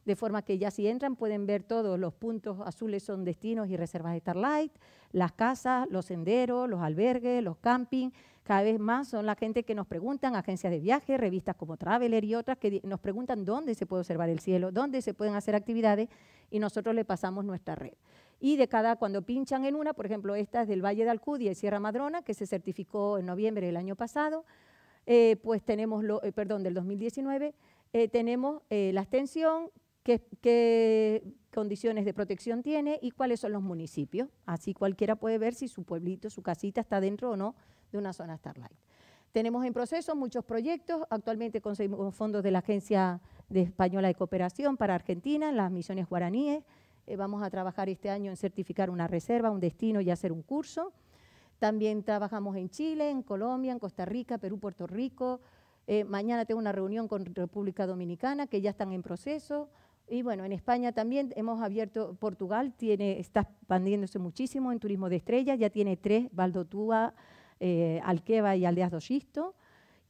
de forma que ya si entran pueden ver todos los puntos azules son destinos y reservas de Starlight, las casas, los senderos, los albergues, los campings, cada vez más son la gente que nos preguntan, agencias de viaje, revistas como Traveler y otras, que nos preguntan dónde se puede observar el cielo, dónde se pueden hacer actividades y nosotros le pasamos nuestra red. Y de cada, cuando pinchan en una, por ejemplo, esta es del Valle de Alcudia y Sierra Madrona, que se certificó en noviembre del año pasado, eh, pues tenemos, lo, eh, perdón, del 2019, eh, tenemos la extensión, qué, condiciones de protección tiene y cuáles son los municipios. Así cualquiera puede ver si su pueblito, su casita está dentro o no de una zona Starlight. Tenemos en proceso muchos proyectos. Actualmente conseguimos fondos de la Agencia de Española de Cooperación para Argentina, en las misiones guaraníes. Eh, vamos a trabajar este año en certificar una reserva, un destino y hacer un curso. También trabajamos en Chile, en Colombia, en Costa Rica, Perú, Puerto Rico. Eh, mañana tengo una reunión con República Dominicana que ya están en proceso. Y bueno, en España también hemos abierto, Portugal tiene, está expandiéndose muchísimo en turismo de estrellas, ya tiene tres, Valdotúa, eh, Alqueva y Aldeas do Xisto,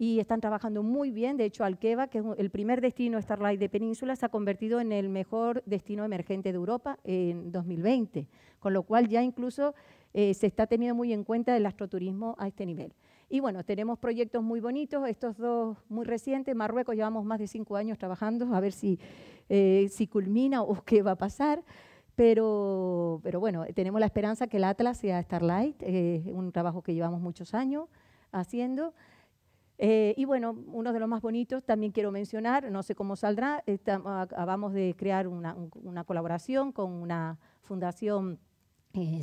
y están trabajando muy bien. De hecho, Alqueva, que es el primer destino Starlight de Península, se ha convertido en el mejor destino emergente de Europa en 2020, con lo cual ya incluso eh, se está teniendo muy en cuenta el astroturismo a este nivel. Y bueno, tenemos proyectos muy bonitos, estos dos muy recientes. Marruecos llevamos más de cinco años trabajando, a ver si, eh, si culmina o qué va a pasar. Pero, pero bueno, tenemos la esperanza que el Atlas sea Starlight, eh, un trabajo que llevamos muchos años haciendo. Eh, y bueno, uno de los más bonitos también quiero mencionar, no sé cómo saldrá, acabamos de crear una, colaboración con una fundación eh,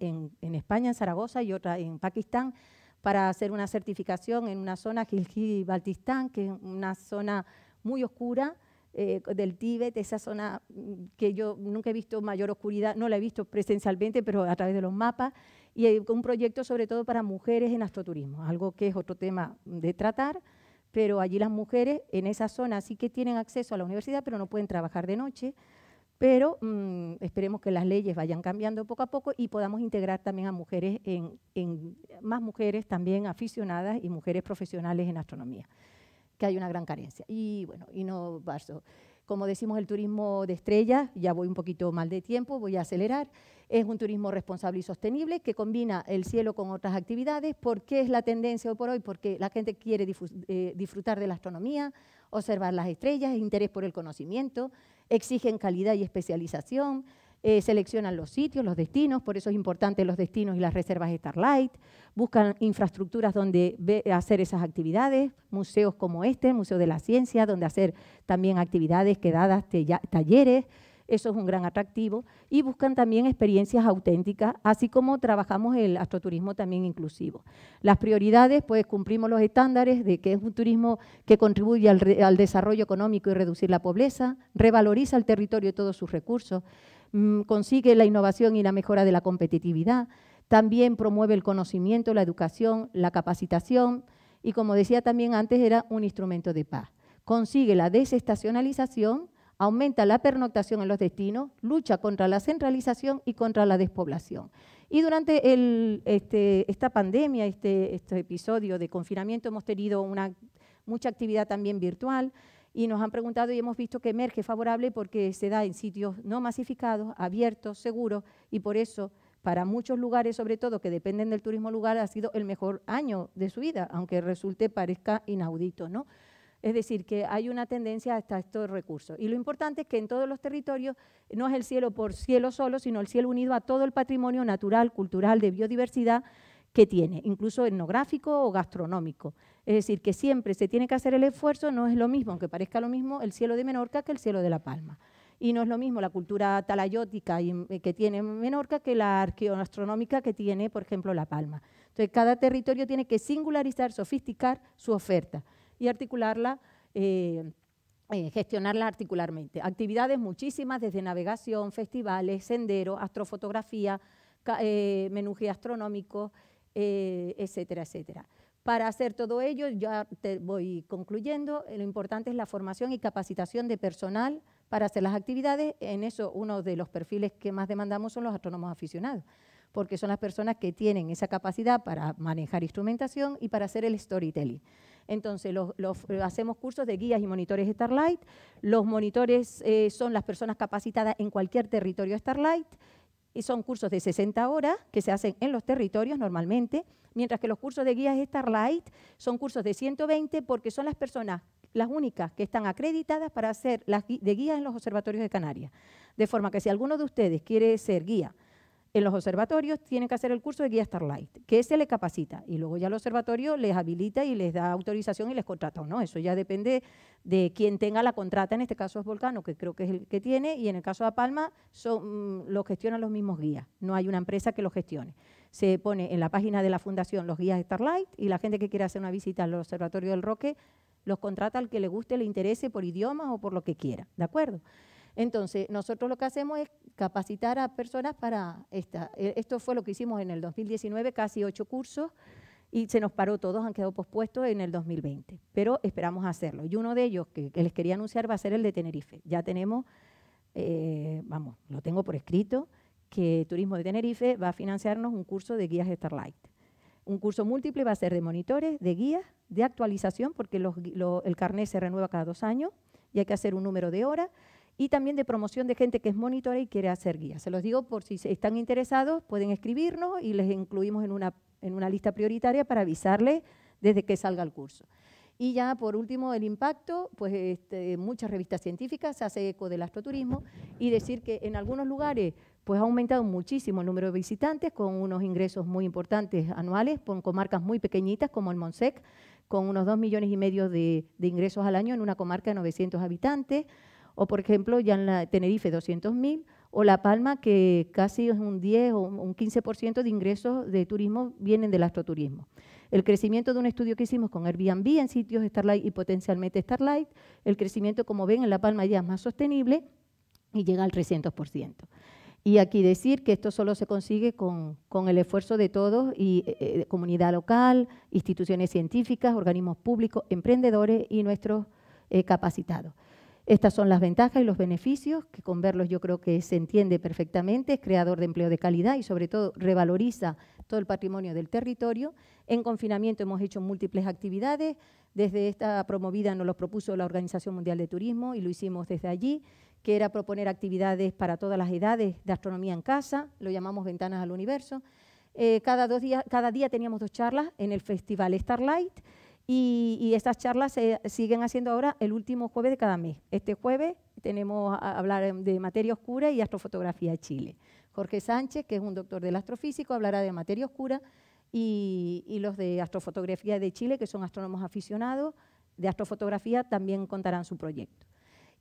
en, España, en Zaragoza, y otra en Pakistán, para hacer una certificación en una zona, Gilgit-Baltistán, que es una zona muy oscura, eh, del Tíbet, esa zona mm, que yo nunca he visto mayor oscuridad, no la he visto presencialmente, pero a través de los mapas, y un proyecto sobre todo para mujeres en astroturismo, algo que es otro tema de tratar, pero allí las mujeres en esa zona sí que tienen acceso a la universidad, pero no pueden trabajar de noche, pero mm, esperemos que las leyes vayan cambiando poco a poco y podamos integrar también a mujeres, en, en más mujeres también aficionadas y mujeres profesionales en astronomía que hay una gran carencia. Y bueno, y no basta. Como decimos, el turismo de estrellas, ya voy un poquito mal de tiempo, voy a acelerar, es un turismo responsable y sostenible que combina el cielo con otras actividades. ¿Por qué es la tendencia hoy por hoy? Porque la gente quiere eh, disfrutar de la astronomía, observar las estrellas, interés por el conocimiento, exigen calidad y especialización, eh, seleccionan los sitios, los destinos, por eso es importante los destinos y las reservas Starlight, buscan infraestructuras donde hacer esas actividades, museos como este, Museo de la Ciencia, donde hacer también actividades, quedadas, talleres, eso es un gran atractivo, y buscan también experiencias auténticas, así como trabajamos el astroturismo también inclusivo. Las prioridades, pues cumplimos los estándares de que es un turismo que contribuye al, al desarrollo económico y reducir la pobreza, revaloriza el territorio y todos sus recursos, consigue la innovación y la mejora de la competitividad, también promueve el conocimiento, la educación, la capacitación y, como decía también antes, era un instrumento de paz. Consigue la desestacionalización, aumenta la pernoctación en los destinos, lucha contra la centralización y contra la despoblación. Y durante este, esta pandemia, este, este, episodio de confinamiento, hemos tenido mucha actividad también virtual y nos han preguntado y hemos visto que emerge favorable porque se da en sitios no masificados, abiertos, seguros y por eso para muchos lugares, sobre todo que dependen del turismo lugar, ha sido el mejor año de su vida, aunque resulte parezca inaudito, ¿no? Es decir, que hay una tendencia hasta estos recursos. Y lo importante es que en todos los territorios no es el cielo por cielo solo, sino el cielo unido a todo el patrimonio natural, cultural, de biodiversidad que tiene, incluso etnográfico o gastronómico. Es decir, que siempre se tiene que hacer el esfuerzo, no es lo mismo, aunque parezca lo mismo, el cielo de Menorca que el cielo de La Palma. Y no es lo mismo la cultura talayótica eh, que tiene Menorca que la arqueoastronómica que tiene, por ejemplo, La Palma. Entonces, cada territorio tiene que singularizar, sofisticar su oferta y articularla, eh, eh, gestionarla articularmente. Actividades muchísimas, desde navegación, festivales, sendero, astrofotografía, menuje astronómico, etcétera, etcétera. Para hacer todo ello, ya voy concluyendo, lo importante es la formación y capacitación de personal para hacer las actividades. En eso, uno de los perfiles que más demandamos son los astrónomos aficionados, porque son las personas que tienen esa capacidad para manejar instrumentación y para hacer el storytelling. Entonces, hacemos cursos de guías y monitores Starlight. Los monitores eh, son las personas capacitadas en cualquier territorio Starlight y son cursos de 60 horas que se hacen en los territorios normalmente, mientras que los cursos de guías Starlight son cursos de 120 porque son las personas las únicas que están acreditadas para hacer las de guías en los observatorios de Canarias. De forma que si alguno de ustedes quiere ser guía en los observatorios tienen que hacer el curso de guía Starlight, que se le capacita y luego ya el observatorio les habilita y les da autorización y les contrata o no. Eso ya depende de quien tenga la contrata, en este caso es Volcano, que creo que es el que tiene, y en el caso de Palma son, mm, lo gestionan los mismos guías, no hay una empresa que lo gestione. Se pone en la página de la fundación los guías Starlight y la gente que quiera hacer una visita al observatorio del Roque los contrata al que le guste, le interese por idioma o por lo que quiera, ¿de acuerdo? Entonces, nosotros lo que hacemos es capacitar a personas para esta. E, esto fue lo que hicimos en el 2019, casi ocho cursos, y se nos paró todos, han quedado pospuestos en el 2020, pero esperamos hacerlo. Y uno de ellos que, les quería anunciar va a ser el de Tenerife. Ya tenemos, eh, vamos, lo tengo por escrito, que Turismo de Tenerife va a financiarnos un curso de guías Starlight. Un curso múltiple va a ser de monitores, de guías, de actualización, porque el carnet se renueva cada dos años y hay que hacer un número de horas y también de promoción de gente que es monitora y quiere hacer guía. Se los digo por si están interesados, pueden escribirnos y les incluimos en una, en una lista prioritaria para avisarles desde que salga el curso. Y ya por último, el impacto, pues este, muchas revistas científicas se hace eco del astroturismo y decir que en algunos lugares pues ha aumentado muchísimo el número de visitantes con unos ingresos muy importantes anuales, con comarcas muy pequeñitas como el Monsec, con unos dos millones y medio de, de ingresos al año en una comarca de 900 habitantes, o por ejemplo ya en la Tenerife 200.000, o La Palma que casi es un 10 o un 15% de ingresos de turismo vienen del astroturismo. El crecimiento de un estudio que hicimos con Airbnb en sitios Starlight y potencialmente Starlight, el crecimiento como ven en La Palma ya es más sostenible y llega al 300%. Y aquí decir que esto solo se consigue con, el esfuerzo de todos y eh, eh, comunidad local, instituciones científicas, organismos públicos, emprendedores y nuestros eh, capacitados. Estas son las ventajas y los beneficios, que con verlos yo creo que se entiende perfectamente, es creador de empleo de calidad y sobre todo revaloriza todo el patrimonio del territorio. En confinamiento hemos hecho múltiples actividades, desde esta promovida nos lo propuso la Organización Mundial de Turismo y lo hicimos desde allí, que era proponer actividades para todas las edades de astronomía en casa, lo llamamos Ventanas al Universo. Eh, cada, día teníamos dos charlas en el Festival Starlight, y, estas charlas se siguen haciendo ahora el último jueves de cada mes. Este jueves tenemos a hablar de materia oscura y astrofotografía de Chile. Jorge Sánchez, que es un doctor del astrofísico, hablará de materia oscura y, los de astrofotografía de Chile, que son astrónomos aficionados de astrofotografía, también contarán su proyecto.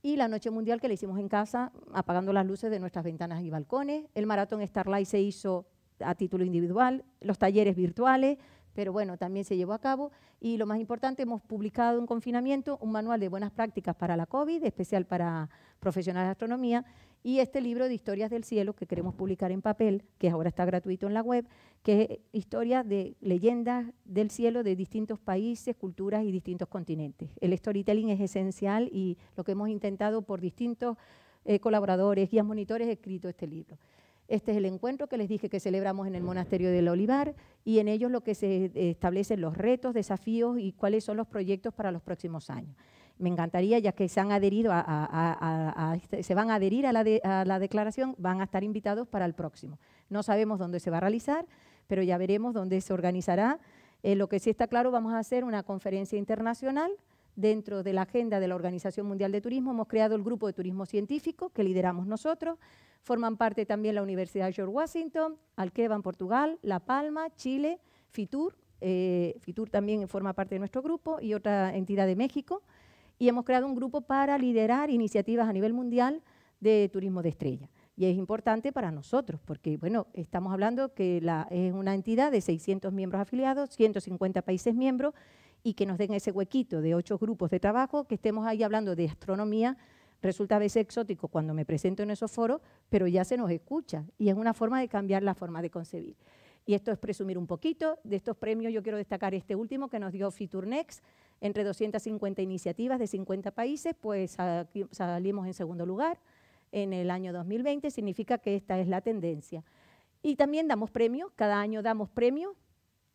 Y la noche mundial que le hicimos en casa, apagando las luces de nuestras ventanas y balcones. El maratón Starlight se hizo a título individual, los talleres virtuales, pero bueno, también se llevó a cabo. Y lo más importante, hemos publicado en confinamiento un manual de buenas prácticas para la COVID, especial para profesionales de astronomía, y este libro de historias del cielo que queremos publicar en papel, que ahora está gratuito en la web, que es historias de leyendas del cielo de distintos países, culturas y distintos continentes. El storytelling es esencial y lo que hemos intentado por distintos eh, colaboradores, guías monitores, he escrito este libro. Este es el encuentro que les dije que celebramos en el Monasterio del Olivar y en ellos lo que se establecen los retos, desafíos y cuáles son los proyectos para los próximos años. Me encantaría, ya que se han adherido a, este, se van a adherir a la, declaración, van a estar invitados para el próximo. No sabemos dónde se va a realizar, pero ya veremos dónde se organizará. Eh, lo que sí está claro, vamos a hacer una conferencia internacional dentro de la agenda de la Organización Mundial de Turismo. Hemos creado el grupo de turismo científico que lideramos nosotros. Forman parte también la Universidad George Washington, Alqueva en Portugal, La Palma, Chile, FITUR, eh, FITUR también forma parte de nuestro grupo y otra entidad de México. Y hemos creado un grupo para liderar iniciativas a nivel mundial de turismo de estrella. Y es importante para nosotros, porque bueno, estamos hablando que es una entidad de 600 miembros afiliados, 150 países miembros, y que nos den ese huequito de ocho grupos de trabajo, que estemos ahí hablando de astronomía Resulta a veces exótico cuando me presento en esos foros, pero ya se nos escucha y es una forma de cambiar la forma de concebir. Y esto es presumir un poquito. De estos premios yo quiero destacar este último que nos dio Fiturnex. Entre 250 iniciativas de 50 países, pues salimos en segundo lugar en el año 2020. Significa que esta es la tendencia. Y también damos premios, cada año damos premios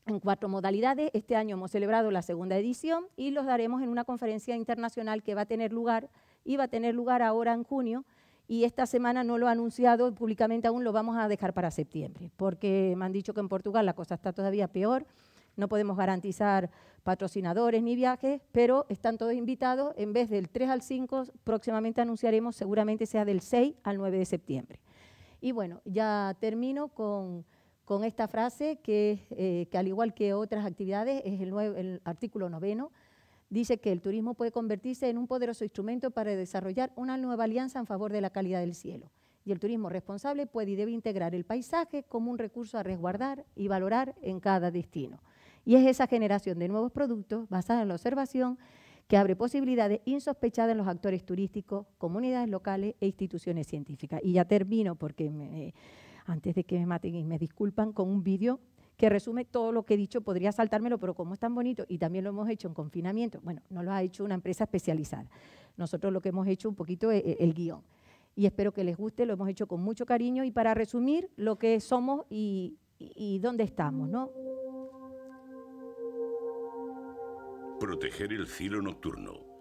en cuatro modalidades. Este año hemos celebrado la segunda edición y los daremos en una conferencia internacional que va a tener lugar, y va a tener lugar ahora en junio, y esta semana no lo ha anunciado públicamente aún, lo vamos a dejar para septiembre, porque me han dicho que en Portugal la cosa está todavía peor, no podemos garantizar patrocinadores ni viajes, pero están todos invitados, en vez del 3 al 5, próximamente anunciaremos, seguramente sea del 6 al 9 de septiembre. Y bueno, ya termino con con esta frase que, eh, que, al igual que otras actividades, es el, el artículo noveno, dice que el turismo puede convertirse en un poderoso instrumento para desarrollar una nueva alianza en favor de la calidad del cielo. Y el turismo responsable puede y debe integrar el paisaje como un recurso a resguardar y valorar en cada destino. Y es esa generación de nuevos productos basada en la observación que abre posibilidades insospechadas en los actores turísticos, comunidades locales e instituciones científicas. Y ya termino porque me, antes de que me maten y me disculpan, con un vídeo que resume todo lo que he dicho, podría saltármelo, pero como es tan bonito y también lo hemos hecho en confinamiento, bueno, no lo ha hecho una empresa especializada. Nosotros lo que hemos hecho un poquito es el guion. Y espero que les guste, lo hemos hecho con mucho cariño y para resumir lo que somos y, y dónde estamos, ¿no? Proteger el cielo nocturno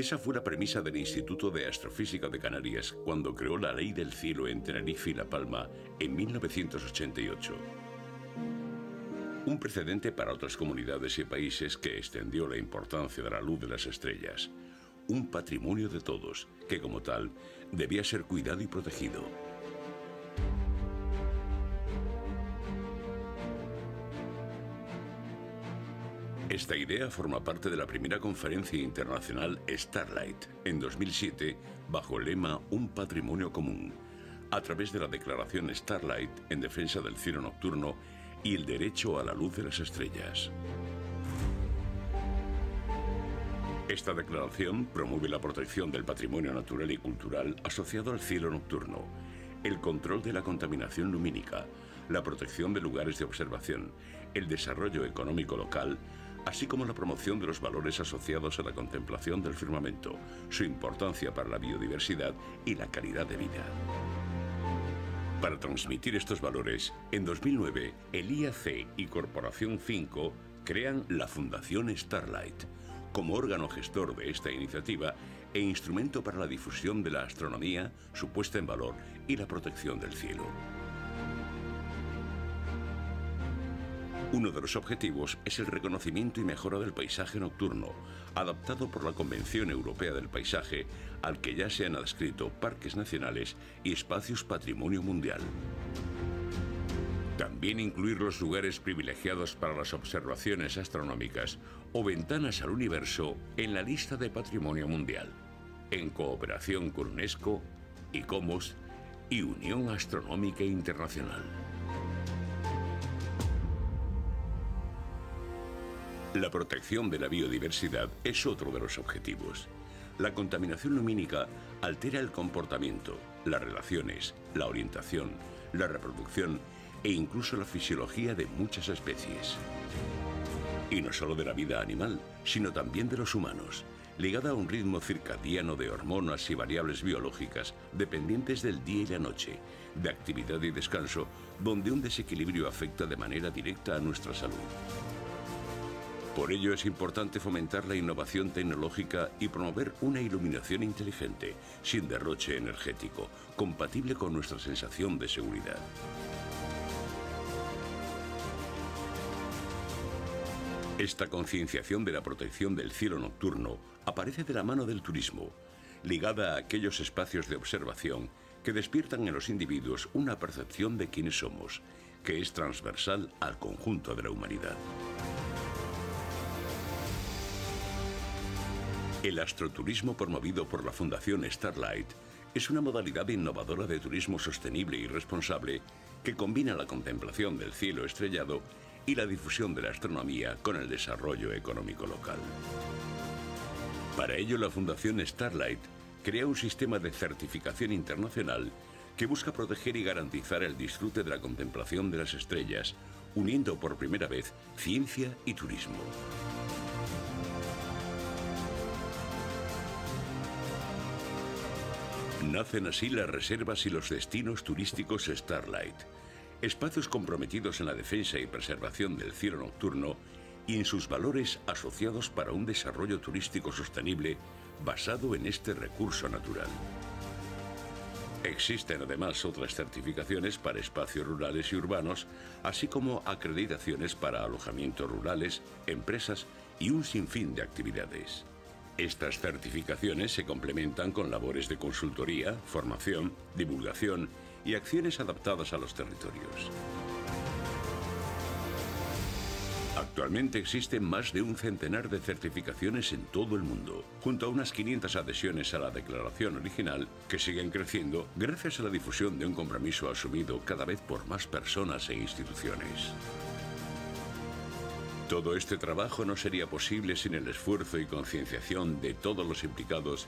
esa fue la premisa del Instituto de Astrofísica de Canarias cuando creó la Ley del Cielo en Tenerife y La Palma en 1988. Un precedente para otras comunidades y países que extendió la importancia de la luz de las estrellas. Un patrimonio de todos que como tal debía ser cuidado y protegido. Esta idea forma parte de la primera conferencia internacional Starlight en 2007 bajo el lema Un patrimonio común, a través de la declaración Starlight en defensa del cielo nocturno y el derecho a la luz de las estrellas. Esta declaración promueve la protección del patrimonio natural y cultural asociado al cielo nocturno, el control de la contaminación lumínica, la protección de lugares de observación, el desarrollo económico local, así como la promoción de los valores asociados a la contemplación del firmamento, su importancia para la biodiversidad y la calidad de vida. Para transmitir estos valores, en 2009, el IAC y Corporación 5 crean la Fundación Starlight, como órgano gestor de esta iniciativa e instrumento para la difusión de la astronomía, su puesta en valor y la protección del cielo. Uno de los objetivos es el reconocimiento y mejora del paisaje nocturno, adaptado por la Convención Europea del Paisaje, al que ya se han adscrito parques nacionales y espacios patrimonio mundial. También incluir los lugares privilegiados para las observaciones astronómicas o ventanas al universo en la lista de patrimonio mundial, en cooperación con UNESCO, ICOMOS y Unión Astronómica Internacional. La protección de la biodiversidad es otro de los objetivos. La contaminación lumínica altera el comportamiento, las relaciones, la orientación, la reproducción e incluso la fisiología de muchas especies. Y no solo de la vida animal, sino también de los humanos, ligada a un ritmo circadiano de hormonas y variables biológicas dependientes del día y la noche, de actividad y descanso, donde un desequilibrio afecta de manera directa a nuestra salud. Por ello es importante fomentar la innovación tecnológica y promover una iluminación inteligente, sin derroche energético, compatible con nuestra sensación de seguridad. Esta concienciación de la protección del cielo nocturno aparece de la mano del turismo, ligada a aquellos espacios de observación que despiertan en los individuos una percepción de quiénes somos, que es transversal al conjunto de la humanidad. El astroturismo promovido por la Fundación Starlight es una modalidad innovadora de turismo sostenible y responsable que combina la contemplación del cielo estrellado y la difusión de la astronomía con el desarrollo económico local. Para ello, la Fundación Starlight crea un sistema de certificación internacional que busca proteger y garantizar el disfrute de la contemplación de las estrellas, uniendo por primera vez ciencia y turismo. Nacen así las reservas y los destinos turísticos Starlight, espacios comprometidos en la defensa y preservación del cielo nocturno y en sus valores asociados para un desarrollo turístico sostenible basado en este recurso natural. Existen además otras certificaciones para espacios rurales y urbanos, así como acreditaciones para alojamientos rurales, empresas y un sinfín de actividades. Estas certificaciones se complementan con labores de consultoría, formación, divulgación y acciones adaptadas a los territorios. Actualmente existen más de un centenar de certificaciones en todo el mundo, junto a unas 500 adhesiones a la declaración original que siguen creciendo gracias a la difusión de un compromiso asumido cada vez por más personas e instituciones. Todo este trabajo no sería posible sin el esfuerzo y concienciación de todos los implicados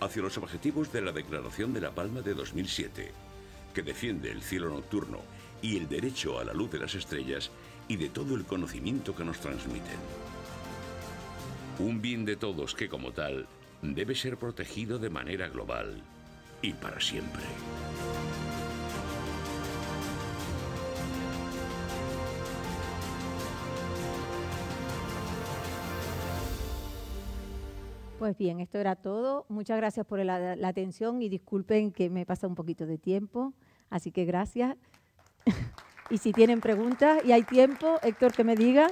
hacia los objetivos de la Declaración de la Palma de 2007, que defiende el cielo nocturno y el derecho a la luz de las estrellas y de todo el conocimiento que nos transmiten. Un bien de todos que como tal debe ser protegido de manera global y para siempre. Pues bien, esto era todo. Muchas gracias por la, la atención y disculpen que me pasa un poquito de tiempo. Así que gracias. Y si tienen preguntas y hay tiempo, Héctor, que me diga.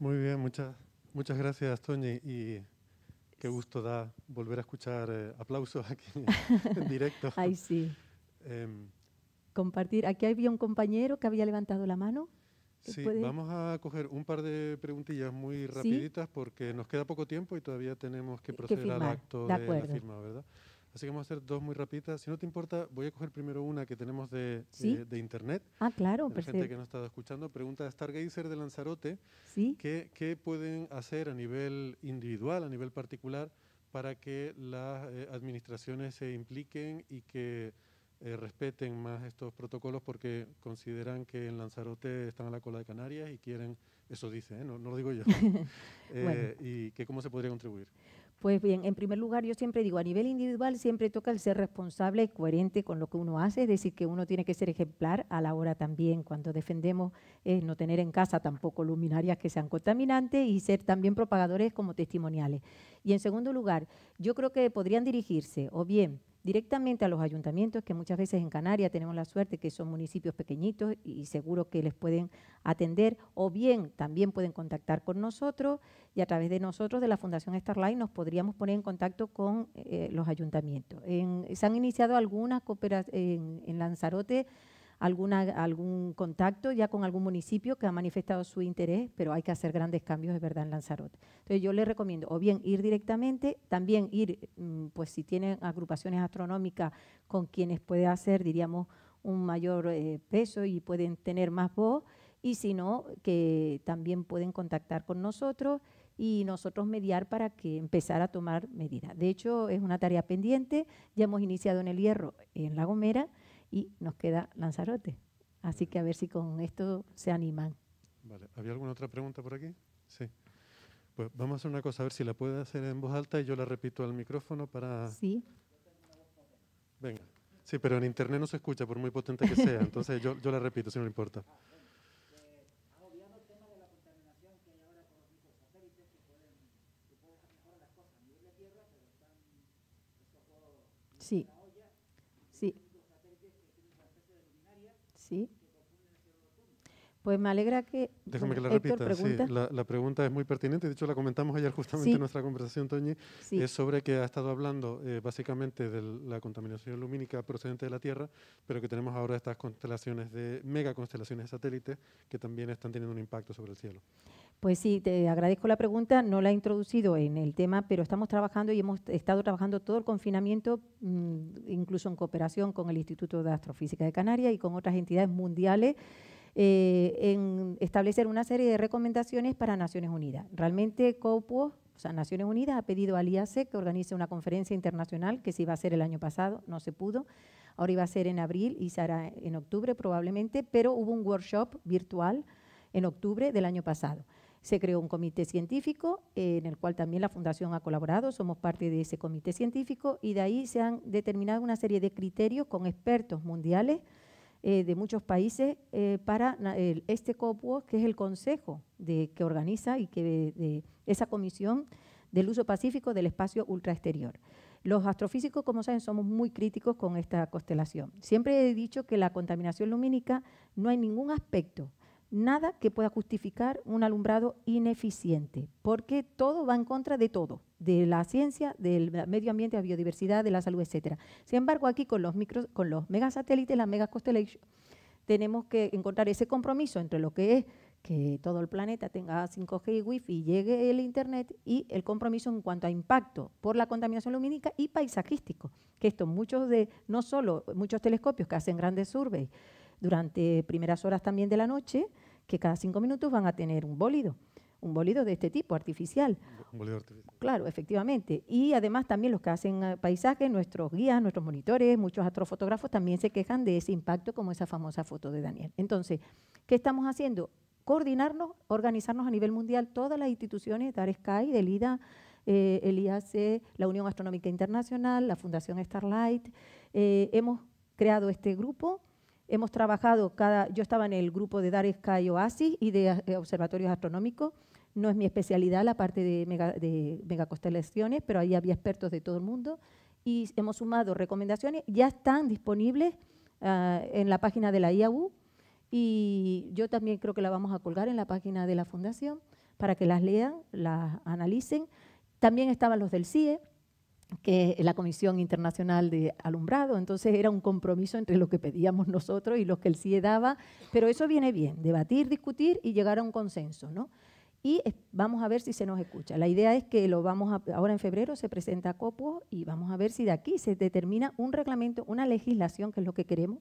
Muy bien, muchas, muchas gracias, Toñi. Y qué gusto da volver a escuchar eh, aplausos aquí en directo. Ay, sí. Em, Compartir. Aquí había un compañero que había levantado la mano. Sí, vamos a coger un par de preguntillas muy rapiditas porque nos queda poco tiempo y todavía tenemos que proceder al acto de, de la firma, ¿verdad? Así que vamos a hacer dos muy rápidas. Si no te importa, voy a coger primero una que tenemos de, de, internet. Ah, claro, perfecto. gente que no estado escuchando. Pregunta de Stargazer de Lanzarote. Sí. ¿qué, ¿Qué pueden hacer a nivel individual, a nivel particular, para que las eh, administraciones se impliquen y que eh, respeten más estos protocolos porque consideran que en Lanzarote están a la cola de Canarias y quieren, eso dice, ¿eh? no, no, lo digo yo, y que cómo se podría contribuir. Pues bien, en primer lugar, yo siempre digo, a nivel individual siempre toca el ser responsable y coherente con lo que uno hace, es decir, que uno tiene que ser ejemplar a la hora también cuando defendemos eh, no tener en casa tampoco luminarias que sean contaminantes y ser también propagadores como testimoniales. Y en segundo lugar, yo creo que podrían dirigirse o bien directamente a los ayuntamientos, que muchas veces en Canarias tenemos la suerte que son municipios pequeñitos y seguro que les pueden atender, o bien también pueden contactar con nosotros y a través de nosotros, de la Fundación Starlight, nos podríamos poner en contacto con eh, los ayuntamientos. se han iniciado algunas cooperaciones en Lanzarote, alguna, algún contacto ya con algún municipio que ha manifestado su interés, pero hay que hacer grandes cambios, de verdad, en Lanzarote. Entonces yo les recomiendo o bien ir directamente, también ir, mm, pues si tienen agrupaciones astronómicas con quienes puede hacer, diríamos, un mayor eh, peso y pueden tener más voz, y si no, que también pueden contactar con nosotros y nosotros mediar para que empezar a tomar medidas. De hecho, es una tarea pendiente, ya hemos iniciado en el Hierro, en La Gomera, y nos queda Lanzarote. Así que a ver si con esto se animan. Vale. ¿Había alguna otra pregunta por aquí? Sí. Pues vamos a hacer una cosa, a ver si la puede hacer en voz alta y yo la repito al micrófono para... Sí. Venga. Sí, pero en internet no se escucha, por muy potente que sea. Entonces yo, yo la repito, si no le importa. Sí. Sí. Pues me alegra que. Déjame que la repita. Sí, la, pregunta es muy pertinente. De hecho, la comentamos ayer justamente en nuestra conversación, Toñi. Es sobre que ha estado hablando eh, básicamente de la contaminación lumínica procedente de la Tierra, pero que tenemos ahora estas constelaciones de mega constelaciones de satélites que también están teniendo un impacto sobre el cielo. Pues sí, te agradezco la pregunta. No la he introducido en el tema, pero estamos trabajando y hemos estado trabajando todo el confinamiento, mm, incluso en cooperación con el Instituto de Astrofísica de Canarias y con otras entidades mundiales, eh, en establecer una serie de recomendaciones para Naciones Unidas. Realmente COPUO, o sea, Naciones Unidas, ha pedido al IAC que organice una conferencia internacional que se iba a hacer el año pasado, no se pudo. Ahora iba a ser en abril y será en octubre probablemente, pero hubo un workshop virtual en octubre del año pasado. Se creó un comité científico en el cual también la Fundación ha colaborado, somos parte de ese comité científico y de ahí se han determinado una serie de criterios con expertos mundiales eh, de muchos países eh, para este COPUOS, que es el consejo de, que organiza y que de, esa comisión del uso pacífico del espacio ultraexterior. Los astrofísicos, como saben, somos muy críticos con esta constelación. Siempre he dicho que la contaminación lumínica no hay ningún aspecto nada que pueda justificar un alumbrado ineficiente, porque todo va en contra de todo, de la ciencia, del medio ambiente, de la biodiversidad, de la salud, etcétera. Sin embargo, aquí con los micros, con los megasatélites, las megaconstellations, tenemos que encontrar ese compromiso entre lo que es que todo el planeta tenga 5G y Wi-Fi y llegue el Internet y el compromiso en cuanto a impacto por la contaminación lumínica y paisajístico, que esto muchos de, no solo muchos telescopios que hacen grandes surveys durante primeras horas también de la noche, que cada cinco minutos van a tener un bólido, un bólido de este tipo, artificial. Un bólido artificial. Claro, efectivamente. Y además también los que hacen eh, paisajes, nuestros guías, nuestros monitores, muchos astrofotógrafos también se quejan de ese impacto como esa famosa foto de Daniel. Entonces, ¿qué estamos haciendo? Coordinarnos, organizarnos a nivel mundial, todas las instituciones, Dar Sky, del IDA, eh, el IAC, la Unión Astronómica Internacional, la Fundación Starlight. Eh, hemos creado este grupo Hemos trabajado, cada, yo estaba en el grupo de Dar Sky Oasis y de eh, observatorios astronómicos. No es mi especialidad la parte de, mega, de megaconstelaciones, pero ahí había expertos de todo el mundo. Y hemos sumado recomendaciones, ya están disponibles ah, en la página de la IAU y yo también creo que la vamos a colgar en la página de la Fundación para que las lean, las analicen. También estaban los del CIE, que la Comisión Internacional de Alumbrado, entonces era un compromiso entre lo que pedíamos nosotros y lo que el CIE daba, pero eso viene bien, debatir, discutir y llegar a un consenso, ¿no? Y vamos a ver si se nos escucha. La idea es que lo vamos ahora en febrero se presenta a COPO y vamos a ver si de aquí se determina un reglamento, una legislación, que es lo que queremos,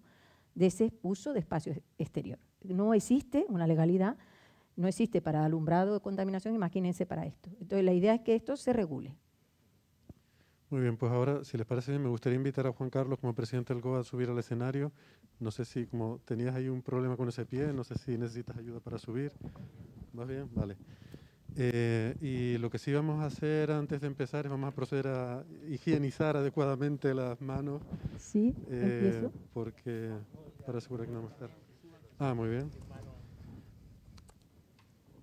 de ese uso de espacio exterior. No existe una legalidad, no existe para alumbrado de contaminación, imagínense para esto. Entonces la idea es que esto se regule. Muy bien, pues ahora, si les parece bien, me gustaría invitar a Juan Carlos como presidente del GOA a subir al escenario. No sé si, como tenías ahí un problema con ese pie, no sé si necesitas ayuda para subir. ¿Vas bien? Vale. Eh, y lo que sí vamos a hacer antes de empezar es vamos a proceder a higienizar adecuadamente las manos. Sí, eh. Porque, para asegurar que no vamos a estar. Ah, muy bien. Ahí tenemos el hidrogel. Pues lo que estamos haciendo es pues, adherirnos a la declaración Starlight de la Fundación Starlight como la primera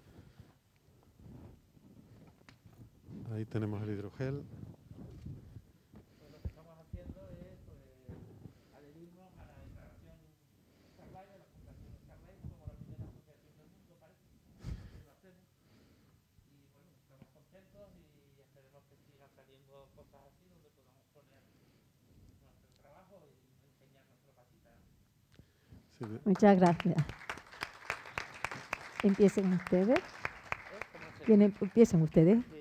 asociación del mundo, parece que lo hacemos. Y bueno, estamos contentos y esperemos que sigan saliendo cosas así donde podamos poner nuestro trabajo y enseñar nuestro patita. Sí. Muchas gracias. Empiecen ustedes. ¿Eh? Empiecen ustedes. Sí.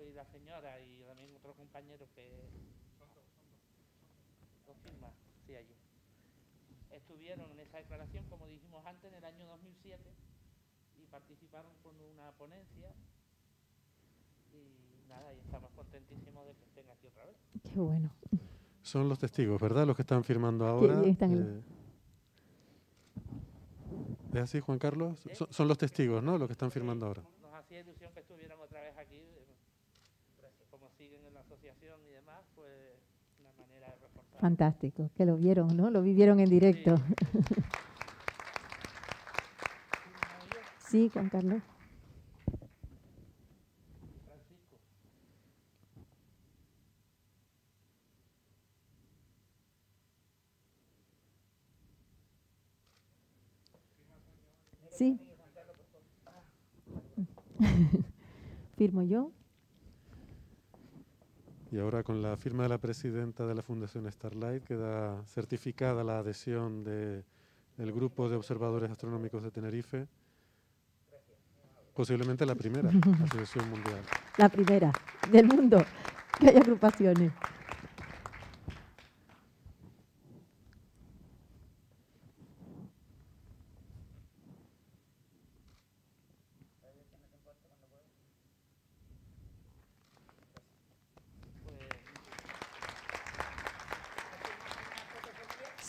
y la señora y también otro compañero que dos firmas, sí, allí. Estuvieron en esa declaración, como dijimos antes, en el año 2007 y participaron con una ponencia y nada, y estamos contentísimos de que estén aquí otra vez. Qué bueno. Son los testigos, ¿verdad? Los que están firmando ahora. Eh, ¿Es así, Juan Carlos? ¿Eh? Son, los testigos, ¿no? Los que están firmando ahora. Nos hacía ilusión que estuvieran otra vez aquí la asociación y demás, pues una manera de reforzar. Fantástico, que lo vieron, ¿no? Lo vivieron en directo. Sí, Juan Carlos. Sí. Firmo yo. Y ahora con la firma de la presidenta de la Fundación Starlight queda certificada la adhesión del grupo de observadores astronómicos de Tenerife. Posiblemente la primera asociación mundial. La primera del mundo que hay agrupaciones.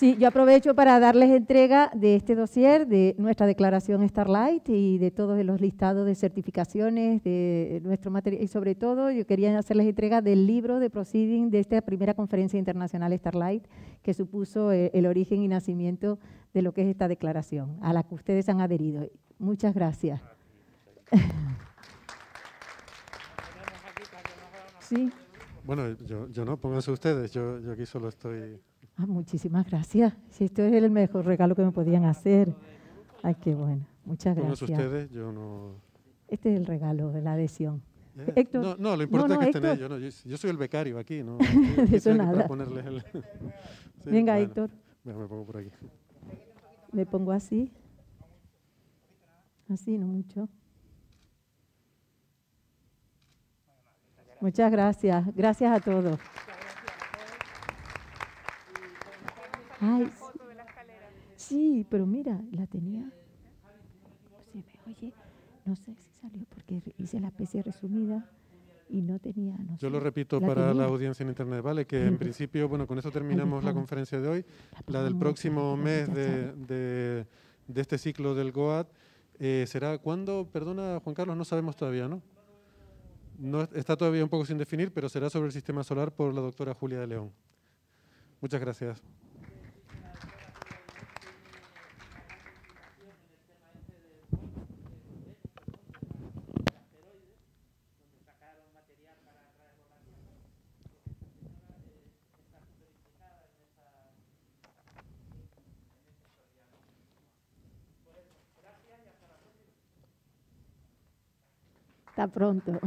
Sí, yo aprovecho para darles entrega de este dossier, de nuestra declaración Starlight y de todos los listados de certificaciones de nuestro material. Y sobre todo, yo quería hacerles entrega del libro de proceeding de esta primera conferencia internacional Starlight, que supuso eh, el origen y nacimiento de lo que es esta declaración, a la que ustedes han adherido. Muchas gracias. Sí. Bueno, yo, yo no, pónganse ustedes, yo, yo aquí solo estoy... Ah, muchísimas gracias. Si esto es el mejor regalo que me podían hacer. Ay, qué bueno. Muchas gracias. Ustedes, yo no... Este es el regalo de la adhesión. Eh, Héctor. No, no, lo importante es que estén ellos. No, yo, soy el becario aquí, ¿no? de eso nada. Venga, Héctor. me pongo por aquí. Me pongo así. Así, no mucho. Muchas gracias. Gracias a todos. Ay, sí, pero mira, la tenía. Se me oye. No sé si salió porque hice la especie resumida y no tenía. No Yo lo repito para la audiencia en internet, ¿vale? Que en principio, bueno, con eso terminamos la conferencia de hoy. La, del próximo mes de, de, este ciclo del GOAT eh, será cuándo, perdona Juan Carlos, no sabemos todavía, ¿no? No, está todavía un poco sin definir, pero será sobre el sistema solar por la doctora Julia de León. Muchas gracias. Hasta pronto.